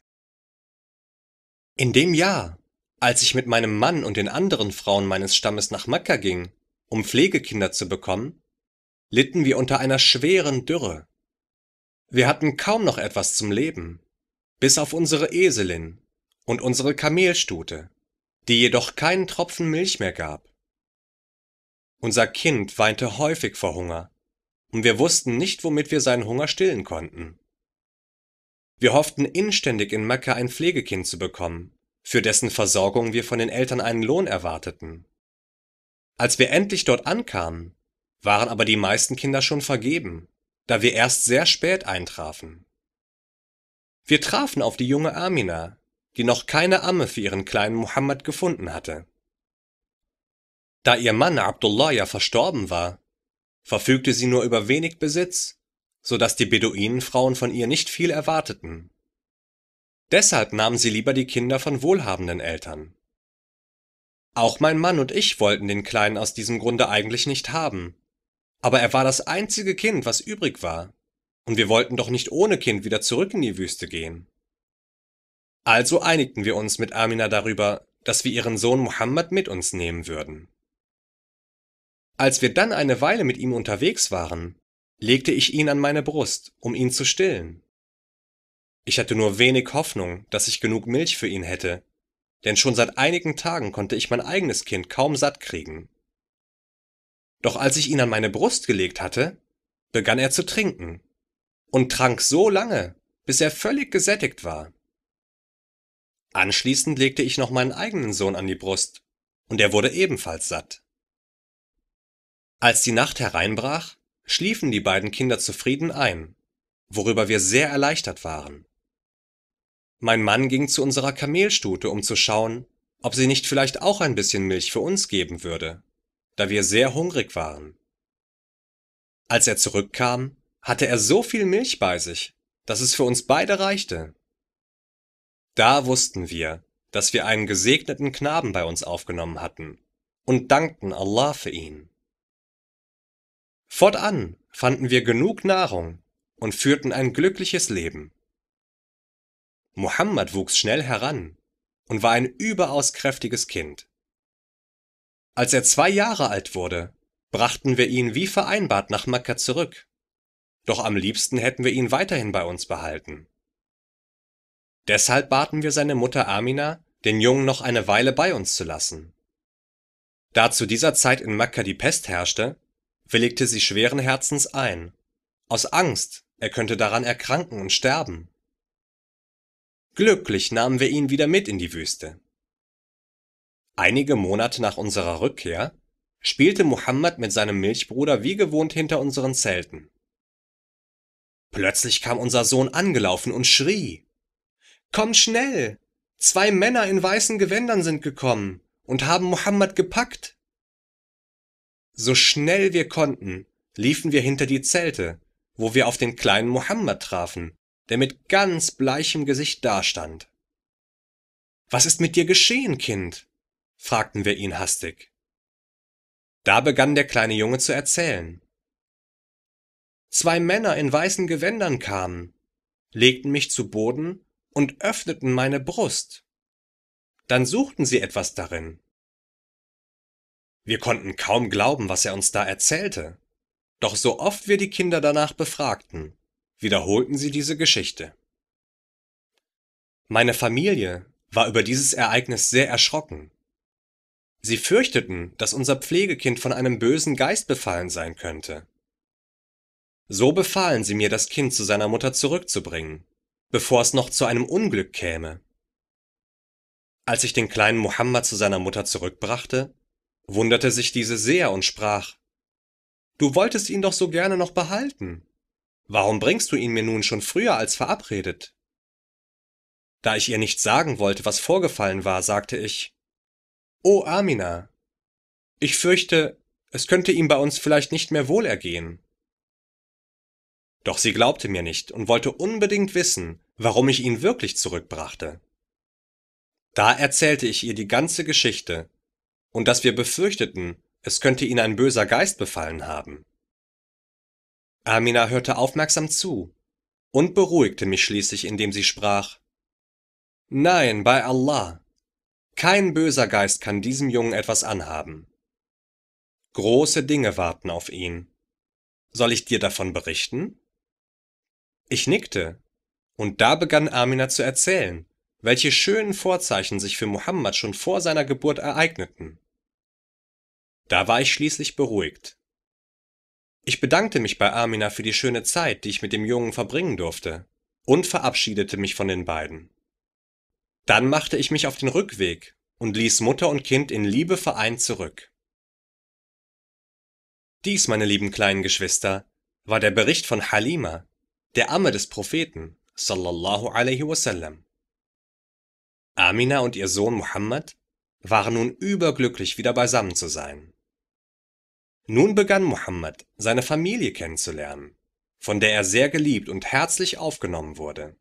In dem Jahr, als ich mit meinem Mann und den anderen Frauen meines Stammes nach Mekka ging, um Pflegekinder zu bekommen, litten wir unter einer schweren Dürre. Wir hatten kaum noch etwas zum Leben, bis auf unsere Eselin und unsere Kamelstute, die jedoch keinen Tropfen Milch mehr gab. Unser Kind weinte häufig vor Hunger, und wir wussten nicht, womit wir seinen Hunger stillen konnten. Wir hofften inständig in Mekka ein Pflegekind zu bekommen, für dessen Versorgung wir von den Eltern einen Lohn erwarteten. Als wir endlich dort ankamen, waren aber die meisten Kinder schon vergeben, da wir erst sehr spät eintrafen. Wir trafen auf die junge Amina, die noch keine Amme für ihren kleinen Muhammad gefunden hatte. Da ihr Mann Abdullah ja verstorben war, verfügte sie nur über wenig Besitz, so dass die Beduinenfrauen von ihr nicht viel erwarteten. Deshalb nahmen sie lieber die Kinder von wohlhabenden Eltern. Auch mein Mann und ich wollten den Kleinen aus diesem Grunde eigentlich nicht haben, aber er war das einzige Kind, was übrig war, und wir wollten doch nicht ohne Kind wieder zurück in die Wüste gehen. Also einigten wir uns mit Amina darüber, dass wir ihren Sohn Muhammad mit uns nehmen würden. Als wir dann eine Weile mit ihm unterwegs waren, legte ich ihn an meine Brust, um ihn zu stillen. Ich hatte nur wenig Hoffnung, dass ich genug Milch für ihn hätte, denn schon seit einigen Tagen konnte ich mein eigenes Kind kaum satt kriegen. Doch als ich ihn an meine Brust gelegt hatte, begann er zu trinken und trank so lange, bis er völlig gesättigt war. Anschließend legte ich noch meinen eigenen Sohn an die Brust, und er wurde ebenfalls satt. Als die Nacht hereinbrach, schliefen die beiden Kinder zufrieden ein, worüber wir sehr erleichtert waren. Mein Mann ging zu unserer Kamelstute, um zu schauen, ob sie nicht vielleicht auch ein bisschen Milch für uns geben würde, da wir sehr hungrig waren. Als er zurückkam, hatte er so viel Milch bei sich, dass es für uns beide reichte. Da wussten wir, dass wir einen gesegneten Knaben bei uns aufgenommen hatten und dankten Allah für ihn. Fortan fanden wir genug Nahrung und führten ein glückliches Leben. Muhammad wuchs schnell heran und war ein überaus kräftiges Kind. Als er zwei Jahre alt wurde, brachten wir ihn wie vereinbart nach Mekka zurück. Doch am liebsten hätten wir ihn weiterhin bei uns behalten. Deshalb baten wir seine Mutter Amina, den Jungen noch eine Weile bei uns zu lassen. Da zu dieser Zeit in Mekka die Pest herrschte, willigte sie schweren Herzens ein, aus Angst, er könnte daran erkranken und sterben. Glücklich nahmen wir ihn wieder mit in die Wüste. Einige Monate nach unserer Rückkehr spielte Muhammad mit seinem Milchbruder wie gewohnt hinter unseren Zelten. Plötzlich kam unser Sohn angelaufen und schrie. Kommt schnell! Zwei Männer in weißen Gewändern sind gekommen und haben Muhammad gepackt. So schnell wir konnten, liefen wir hinter die Zelte, wo wir auf den kleinen Muhammad trafen, der mit ganz bleichem Gesicht dastand. Was ist mit dir geschehen, Kind? fragten wir ihn hastig. Da begann der kleine Junge zu erzählen. Zwei Männer in weißen Gewändern kamen, legten mich zu Boden und öffneten meine Brust. Dann suchten sie etwas darin. Wir konnten kaum glauben, was er uns da erzählte. Doch so oft wir die Kinder danach befragten, wiederholten sie diese Geschichte. Meine Familie war über dieses Ereignis sehr erschrocken. Sie fürchteten, dass unser Pflegekind von einem bösen Geist befallen sein könnte. So befahlen sie mir, das Kind zu seiner Mutter zurückzubringen bevor es noch zu einem Unglück käme. Als ich den kleinen Muhammad zu seiner Mutter zurückbrachte, wunderte sich diese sehr und sprach Du wolltest ihn doch so gerne noch behalten. Warum bringst du ihn mir nun schon früher als verabredet? Da ich ihr nicht sagen wollte, was vorgefallen war, sagte ich O Amina, ich fürchte, es könnte ihm bei uns vielleicht nicht mehr wohlergehen. Doch sie glaubte mir nicht und wollte unbedingt wissen, warum ich ihn wirklich zurückbrachte. Da erzählte ich ihr die ganze Geschichte und dass wir befürchteten, es könnte ihn ein böser Geist befallen haben. Amina hörte aufmerksam zu und beruhigte mich schließlich, indem sie sprach Nein, bei Allah. Kein böser Geist kann diesem Jungen etwas anhaben. Große Dinge warten auf ihn. Soll ich dir davon berichten? Ich nickte, und da begann Amina zu erzählen, welche schönen Vorzeichen sich für Muhammad schon vor seiner Geburt ereigneten. Da war ich schließlich beruhigt. Ich bedankte mich bei Amina für die schöne Zeit, die ich mit dem Jungen verbringen durfte, und verabschiedete mich von den beiden. Dann machte ich mich auf den Rückweg und ließ Mutter und Kind in Liebe vereint zurück. Dies, meine lieben kleinen Geschwister, war der Bericht von Halima, der Amme des Propheten, sallallahu alaihi wasallam. Amina und ihr Sohn Muhammad waren nun überglücklich wieder beisammen zu sein. Nun begann Muhammad seine Familie kennenzulernen, von der er sehr geliebt und herzlich aufgenommen wurde.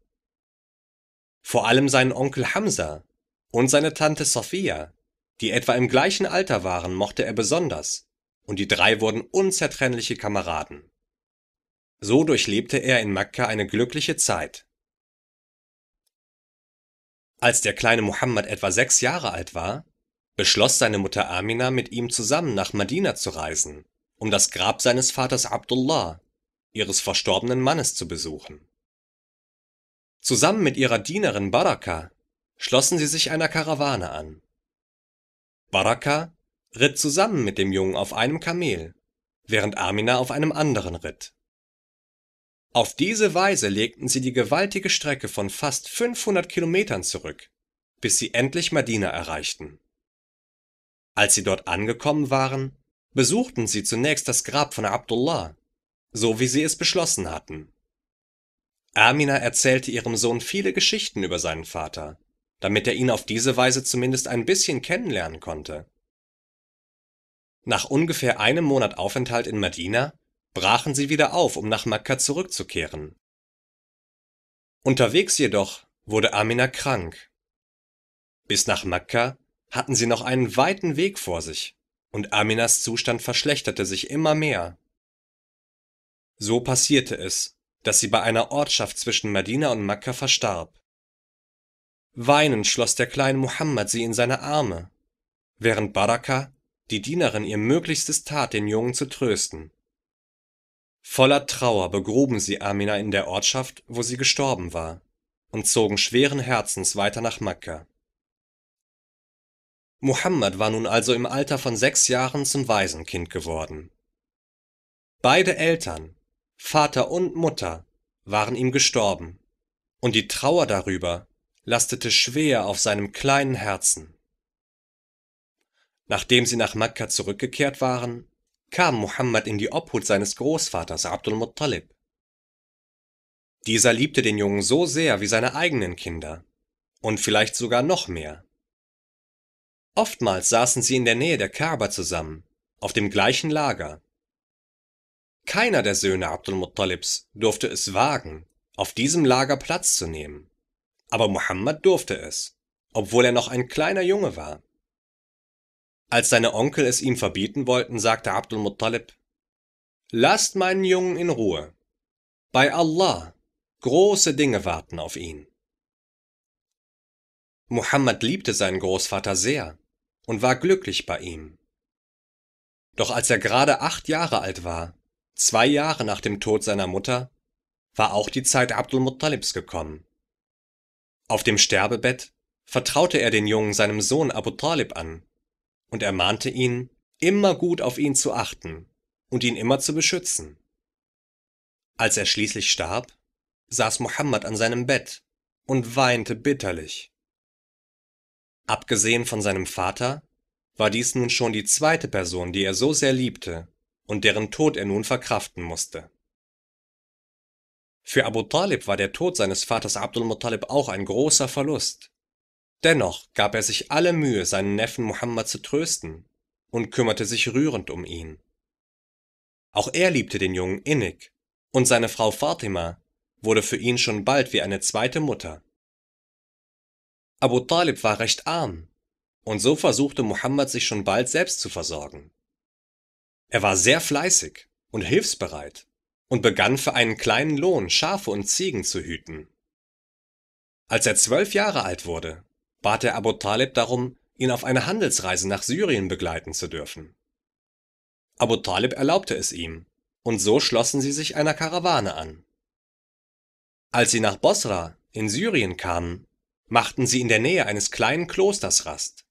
Vor allem seinen Onkel Hamza und seine Tante Sophia, die etwa im gleichen Alter waren, mochte er besonders, und die drei wurden unzertrennliche Kameraden. So durchlebte er in Makka eine glückliche Zeit. Als der kleine Muhammad etwa sechs Jahre alt war, beschloss seine Mutter Amina mit ihm zusammen nach Madina zu reisen, um das Grab seines Vaters Abdullah, ihres verstorbenen Mannes, zu besuchen. Zusammen mit ihrer Dienerin Baraka schlossen sie sich einer Karawane an. Baraka ritt zusammen mit dem Jungen auf einem Kamel, während Amina auf einem anderen ritt. Auf diese Weise legten sie die gewaltige Strecke von fast 500 Kilometern zurück, bis sie endlich Medina erreichten. Als sie dort angekommen waren, besuchten sie zunächst das Grab von Abdullah, so wie sie es beschlossen hatten. Amina erzählte ihrem Sohn viele Geschichten über seinen Vater, damit er ihn auf diese Weise zumindest ein bisschen kennenlernen konnte. Nach ungefähr einem Monat Aufenthalt in Medina brachen sie wieder auf, um nach Mekka zurückzukehren. Unterwegs jedoch wurde Amina krank. Bis nach Mekka hatten sie noch einen weiten Weg vor sich, und Aminas Zustand verschlechterte sich immer mehr. So passierte es, dass sie bei einer Ortschaft zwischen Medina und Mekka verstarb. Weinend schloss der kleine Muhammad sie in seine Arme, während Baraka, die Dienerin, ihr Möglichstes tat, den Jungen zu trösten. Voller Trauer begruben sie Amina in der Ortschaft, wo sie gestorben war, und zogen schweren Herzens weiter nach Mekka. Muhammad war nun also im Alter von sechs Jahren zum Waisenkind geworden. Beide Eltern, Vater und Mutter, waren ihm gestorben, und die Trauer darüber lastete schwer auf seinem kleinen Herzen. Nachdem sie nach Mekka zurückgekehrt waren, kam Muhammad in die Obhut seines Großvaters Abdul Muttalib. Dieser liebte den Jungen so sehr wie seine eigenen Kinder und vielleicht sogar noch mehr. Oftmals saßen sie in der Nähe der Kaaba zusammen, auf dem gleichen Lager. Keiner der Söhne Abdul Muttalibs durfte es wagen, auf diesem Lager Platz zu nehmen. Aber Muhammad durfte es, obwohl er noch ein kleiner Junge war. Als seine Onkel es ihm verbieten wollten, sagte Abdul Muttalib, Lasst meinen Jungen in Ruhe. Bei Allah, große Dinge warten auf ihn. Muhammad liebte seinen Großvater sehr und war glücklich bei ihm. Doch als er gerade acht Jahre alt war, zwei Jahre nach dem Tod seiner Mutter, war auch die Zeit Abdul Muttalibs gekommen. Auf dem Sterbebett vertraute er den Jungen seinem Sohn Abu Talib an und ermahnte ihn, immer gut auf ihn zu achten und ihn immer zu beschützen. Als er schließlich starb, saß Muhammad an seinem Bett und weinte bitterlich. Abgesehen von seinem Vater war dies nun schon die zweite Person, die er so sehr liebte und deren Tod er nun verkraften musste. Für Abu Talib war der Tod seines Vaters Abdul Muttalib auch ein großer Verlust. Dennoch gab er sich alle Mühe, seinen Neffen Muhammad zu trösten und kümmerte sich rührend um ihn. Auch er liebte den Jungen innig, und seine Frau Fatima wurde für ihn schon bald wie eine zweite Mutter. Abu Talib war recht arm, und so versuchte Muhammad sich schon bald selbst zu versorgen. Er war sehr fleißig und hilfsbereit und begann für einen kleinen Lohn Schafe und Ziegen zu hüten. Als er zwölf Jahre alt wurde, bat er Abu Talib darum, ihn auf eine Handelsreise nach Syrien begleiten zu dürfen. Abu Talib erlaubte es ihm, und so schlossen sie sich einer Karawane an. Als sie nach Bosra in Syrien kamen, machten sie in der Nähe eines kleinen Klosters Rast.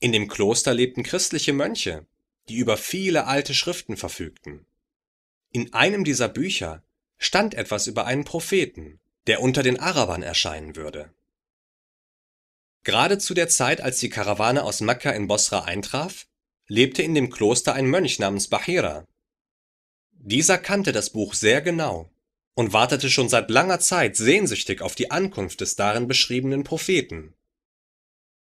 In dem Kloster lebten christliche Mönche, die über viele alte Schriften verfügten. In einem dieser Bücher stand etwas über einen Propheten, der unter den Arabern erscheinen würde. Gerade zu der Zeit, als die Karawane aus Mekka in Bosra eintraf, lebte in dem Kloster ein Mönch namens Bahira. Dieser kannte das Buch sehr genau und wartete schon seit langer Zeit sehnsüchtig auf die Ankunft des darin beschriebenen Propheten.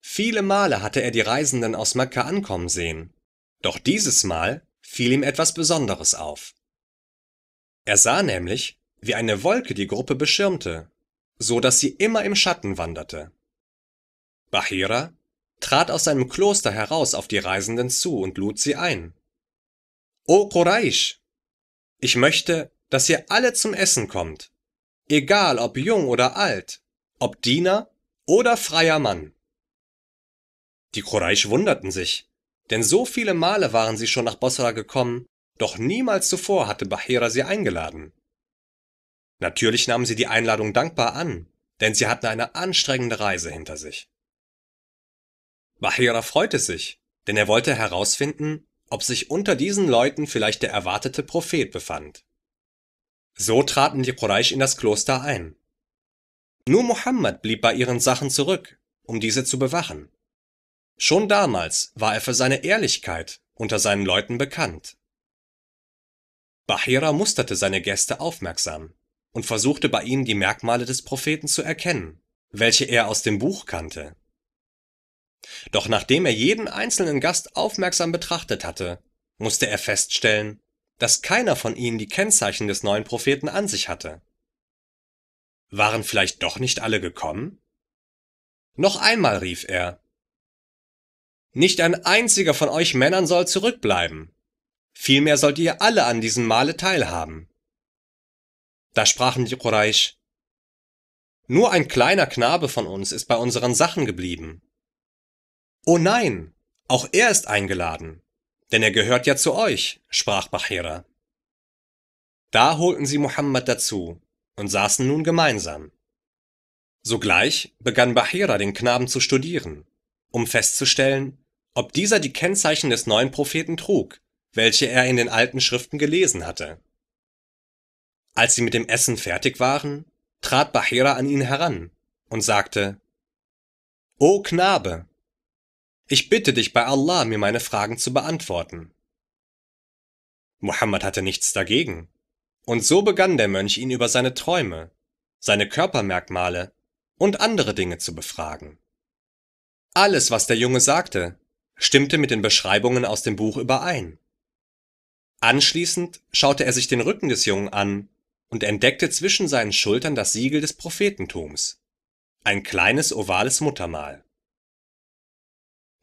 Viele Male hatte er die Reisenden aus Mekka ankommen sehen, doch dieses Mal fiel ihm etwas Besonderes auf. Er sah nämlich, wie eine Wolke die Gruppe beschirmte, so dass sie immer im Schatten wanderte. Bahira trat aus seinem Kloster heraus auf die Reisenden zu und lud sie ein. O Quraish! Ich möchte, dass ihr alle zum Essen kommt, egal ob jung oder alt, ob Diener oder freier Mann. Die Quraish wunderten sich, denn so viele Male waren sie schon nach Bosra gekommen, doch niemals zuvor hatte Bahira sie eingeladen. Natürlich nahmen sie die Einladung dankbar an, denn sie hatten eine anstrengende Reise hinter sich. Bahira freute sich, denn er wollte herausfinden, ob sich unter diesen Leuten vielleicht der erwartete Prophet befand. So traten die Quraysh in das Kloster ein. Nur Muhammad blieb bei ihren Sachen zurück um diese zu bewachen. Schon damals war er für seine Ehrlichkeit unter seinen Leuten bekannt. Bahira musterte seine Gäste aufmerksam und versuchte bei ihnen die Merkmale des Propheten zu erkennen, welche er aus dem Buch kannte. Doch nachdem er jeden einzelnen Gast aufmerksam betrachtet hatte, musste er feststellen, dass keiner von ihnen die Kennzeichen des neuen Propheten an sich hatte. Waren vielleicht doch nicht alle gekommen? Noch einmal rief er. Nicht ein einziger von euch Männern soll zurückbleiben. Vielmehr sollt ihr alle an diesem Mahle teilhaben. Da sprachen die Quraysh. Nur ein kleiner Knabe von uns ist bei unseren Sachen geblieben. Oh nein, auch er ist eingeladen, denn er gehört ja zu euch, sprach Bahira. Da holten sie Muhammad dazu und saßen nun gemeinsam. Sogleich begann Bahira den Knaben zu studieren, um festzustellen, ob dieser die Kennzeichen des neuen Propheten trug, welche er in den alten Schriften gelesen hatte. Als sie mit dem Essen fertig waren, trat Bahira an ihn heran und sagte, O Knabe, ich bitte dich bei Allah, mir meine Fragen zu beantworten. Muhammad hatte nichts dagegen, und so begann der Mönch ihn über seine Träume, seine Körpermerkmale und andere Dinge zu befragen. Alles, was der Junge sagte, stimmte mit den Beschreibungen aus dem Buch überein. Anschließend schaute er sich den Rücken des Jungen an und entdeckte zwischen seinen Schultern das Siegel des Prophetentums, ein kleines ovales Muttermal.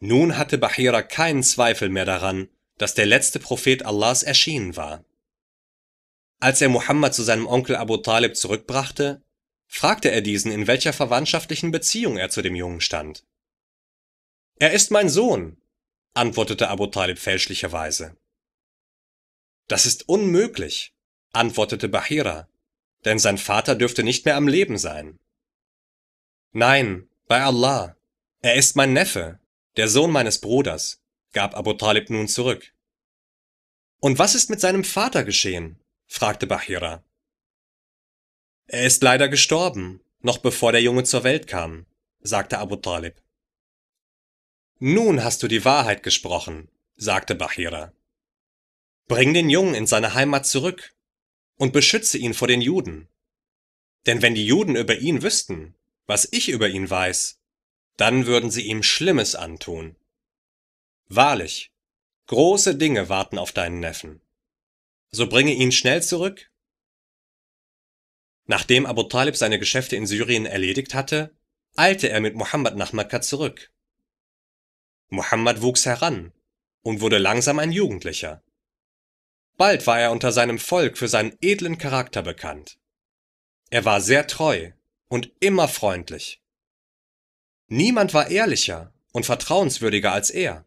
Nun hatte Bahira keinen Zweifel mehr daran, dass der letzte Prophet Allahs erschienen war. Als er Muhammad zu seinem Onkel Abu Talib zurückbrachte, fragte er diesen, in welcher verwandtschaftlichen Beziehung er zu dem Jungen stand. Er ist mein Sohn, antwortete Abu Talib fälschlicherweise. Das ist unmöglich, antwortete Bahira, denn sein Vater dürfte nicht mehr am Leben sein. Nein, bei Allah, er ist mein Neffe, der Sohn meines Bruders, gab Abu Talib nun zurück. Und was ist mit seinem Vater geschehen? fragte Bahira. Er ist leider gestorben, noch bevor der Junge zur Welt kam, sagte Abu Talib. Nun hast du die Wahrheit gesprochen, sagte Bahira. Bring den Jungen in seine Heimat zurück und beschütze ihn vor den Juden. Denn wenn die Juden über ihn wüssten, was ich über ihn weiß, dann würden sie ihm Schlimmes antun. Wahrlich, große Dinge warten auf deinen Neffen. So bringe ihn schnell zurück. Nachdem Abu Talib seine Geschäfte in Syrien erledigt hatte, eilte er mit Muhammad nach Mekka zurück. Muhammad wuchs heran und wurde langsam ein Jugendlicher. Bald war er unter seinem Volk für seinen edlen Charakter bekannt. Er war sehr treu und immer freundlich. Niemand war ehrlicher und vertrauenswürdiger als er.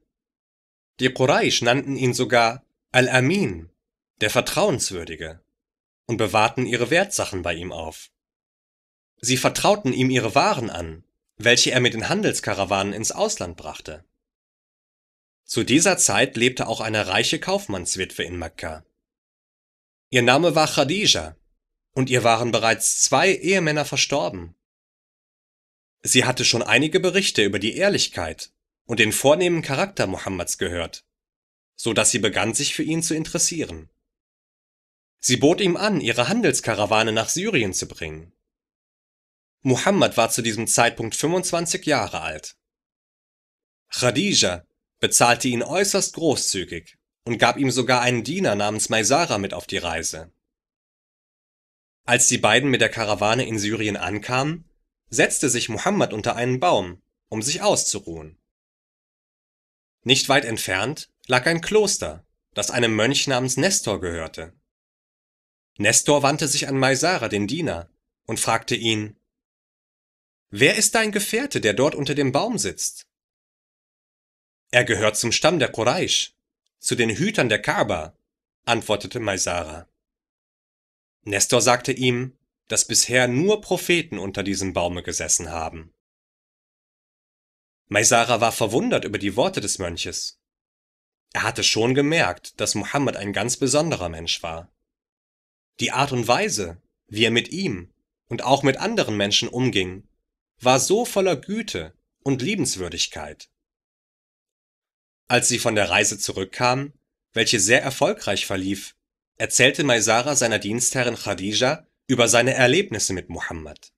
Die Quraysh nannten ihn sogar Al-Amin, der Vertrauenswürdige, und bewahrten ihre Wertsachen bei ihm auf. Sie vertrauten ihm ihre Waren an, welche er mit den Handelskarawanen ins Ausland brachte. Zu dieser Zeit lebte auch eine reiche Kaufmannswitwe in Mekka. Ihr Name war Khadija, und ihr waren bereits zwei Ehemänner verstorben. Sie hatte schon einige Berichte über die Ehrlichkeit und den vornehmen Charakter Mohammeds gehört, so dass sie begann, sich für ihn zu interessieren. Sie bot ihm an, ihre Handelskarawane nach Syrien zu bringen. Muhammad war zu diesem Zeitpunkt 25 Jahre alt. Khadija bezahlte ihn äußerst großzügig und gab ihm sogar einen Diener namens Maisara mit auf die Reise. Als die beiden mit der Karawane in Syrien ankamen, setzte sich Muhammad unter einen Baum, um sich auszuruhen. Nicht weit entfernt lag ein Kloster, das einem Mönch namens Nestor gehörte. Nestor wandte sich an Maisara, den Diener, und fragte ihn, Wer ist dein Gefährte, der dort unter dem Baum sitzt? Er gehört zum Stamm der Quraysh, zu den Hütern der Kaaba, antwortete Maisara. Nestor sagte ihm, dass bisher nur Propheten unter diesem Baume gesessen haben. Maisara war verwundert über die Worte des Mönches. Er hatte schon gemerkt, dass Muhammad ein ganz besonderer Mensch war. Die Art und Weise, wie er mit ihm und auch mit anderen Menschen umging, war so voller Güte und Liebenswürdigkeit. Als sie von der Reise zurückkamen, welche sehr erfolgreich verlief, erzählte Maisara seiner Dienstherrin Khadija über seine Erlebnisse mit Muhammad.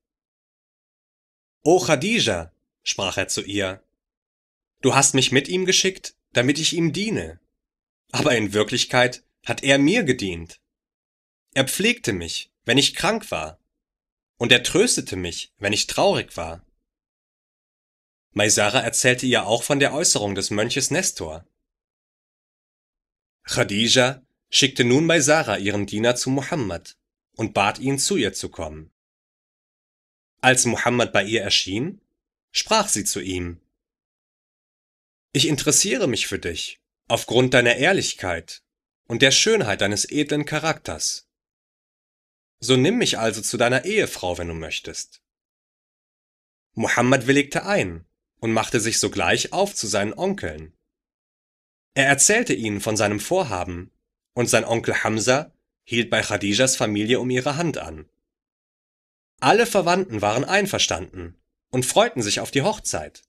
O Khadija, sprach er zu ihr, du hast mich mit ihm geschickt, damit ich ihm diene. Aber in Wirklichkeit hat er mir gedient. Er pflegte mich, wenn ich krank war, und er tröstete mich, wenn ich traurig war. Maisara erzählte ihr auch von der Äußerung des Mönches Nestor. Khadija schickte nun Maisara ihren Diener zu Muhammad und bat ihn, zu ihr zu kommen. Als Muhammad bei ihr erschien, sprach sie zu ihm, Ich interessiere mich für dich, aufgrund deiner Ehrlichkeit und der Schönheit deines edlen Charakters. So nimm mich also zu deiner Ehefrau, wenn du möchtest. Muhammad willigte ein und machte sich sogleich auf zu seinen Onkeln. Er erzählte ihnen von seinem Vorhaben, und sein Onkel Hamza hielt bei Khadijas Familie um ihre Hand an. Alle Verwandten waren einverstanden und freuten sich auf die Hochzeit.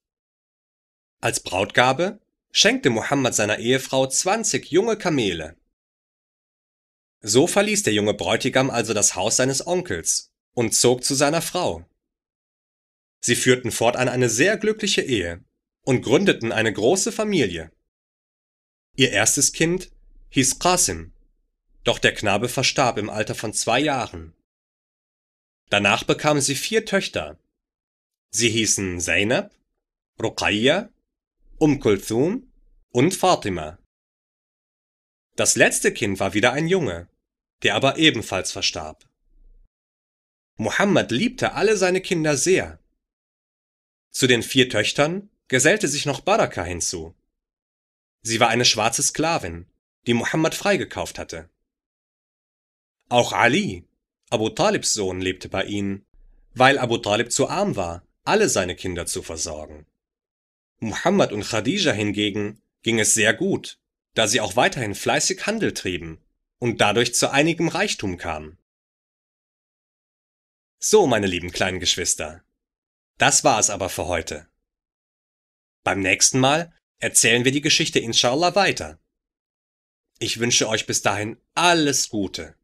Als Brautgabe schenkte Muhammad seiner Ehefrau 20 junge Kamele. So verließ der junge Bräutigam also das Haus seines Onkels und zog zu seiner Frau. Sie führten fortan eine sehr glückliche Ehe und gründeten eine große Familie. Ihr erstes Kind hieß Qasim, doch der Knabe verstarb im Alter von zwei Jahren. Danach bekamen sie vier Töchter. Sie hießen Zainab, Ruqayya, Um Kulthum und Fatima. Das letzte Kind war wieder ein Junge, der aber ebenfalls verstarb. Muhammad liebte alle seine Kinder sehr. Zu den vier Töchtern gesellte sich noch Baraka hinzu. Sie war eine schwarze Sklavin, die Muhammad freigekauft hatte. Auch Ali, Abu Talibs Sohn, lebte bei ihnen, weil Abu Talib zu arm war, alle seine Kinder zu versorgen. Muhammad und Khadija hingegen ging es sehr gut, da sie auch weiterhin fleißig Handel trieben und dadurch zu einigem Reichtum kamen. So, meine lieben kleinen Geschwister, das war es aber für heute. Beim nächsten Mal erzählen wir die Geschichte inshallah weiter. Ich wünsche euch bis dahin alles Gute.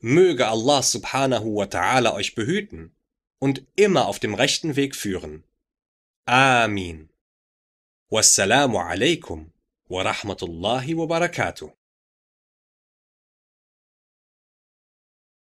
Möge Allah subhanahu wa ta'ala euch behüten und immer auf dem rechten Weg führen. Amin. Wassalamu alaikum wa rahmatullahi wa barakatuh.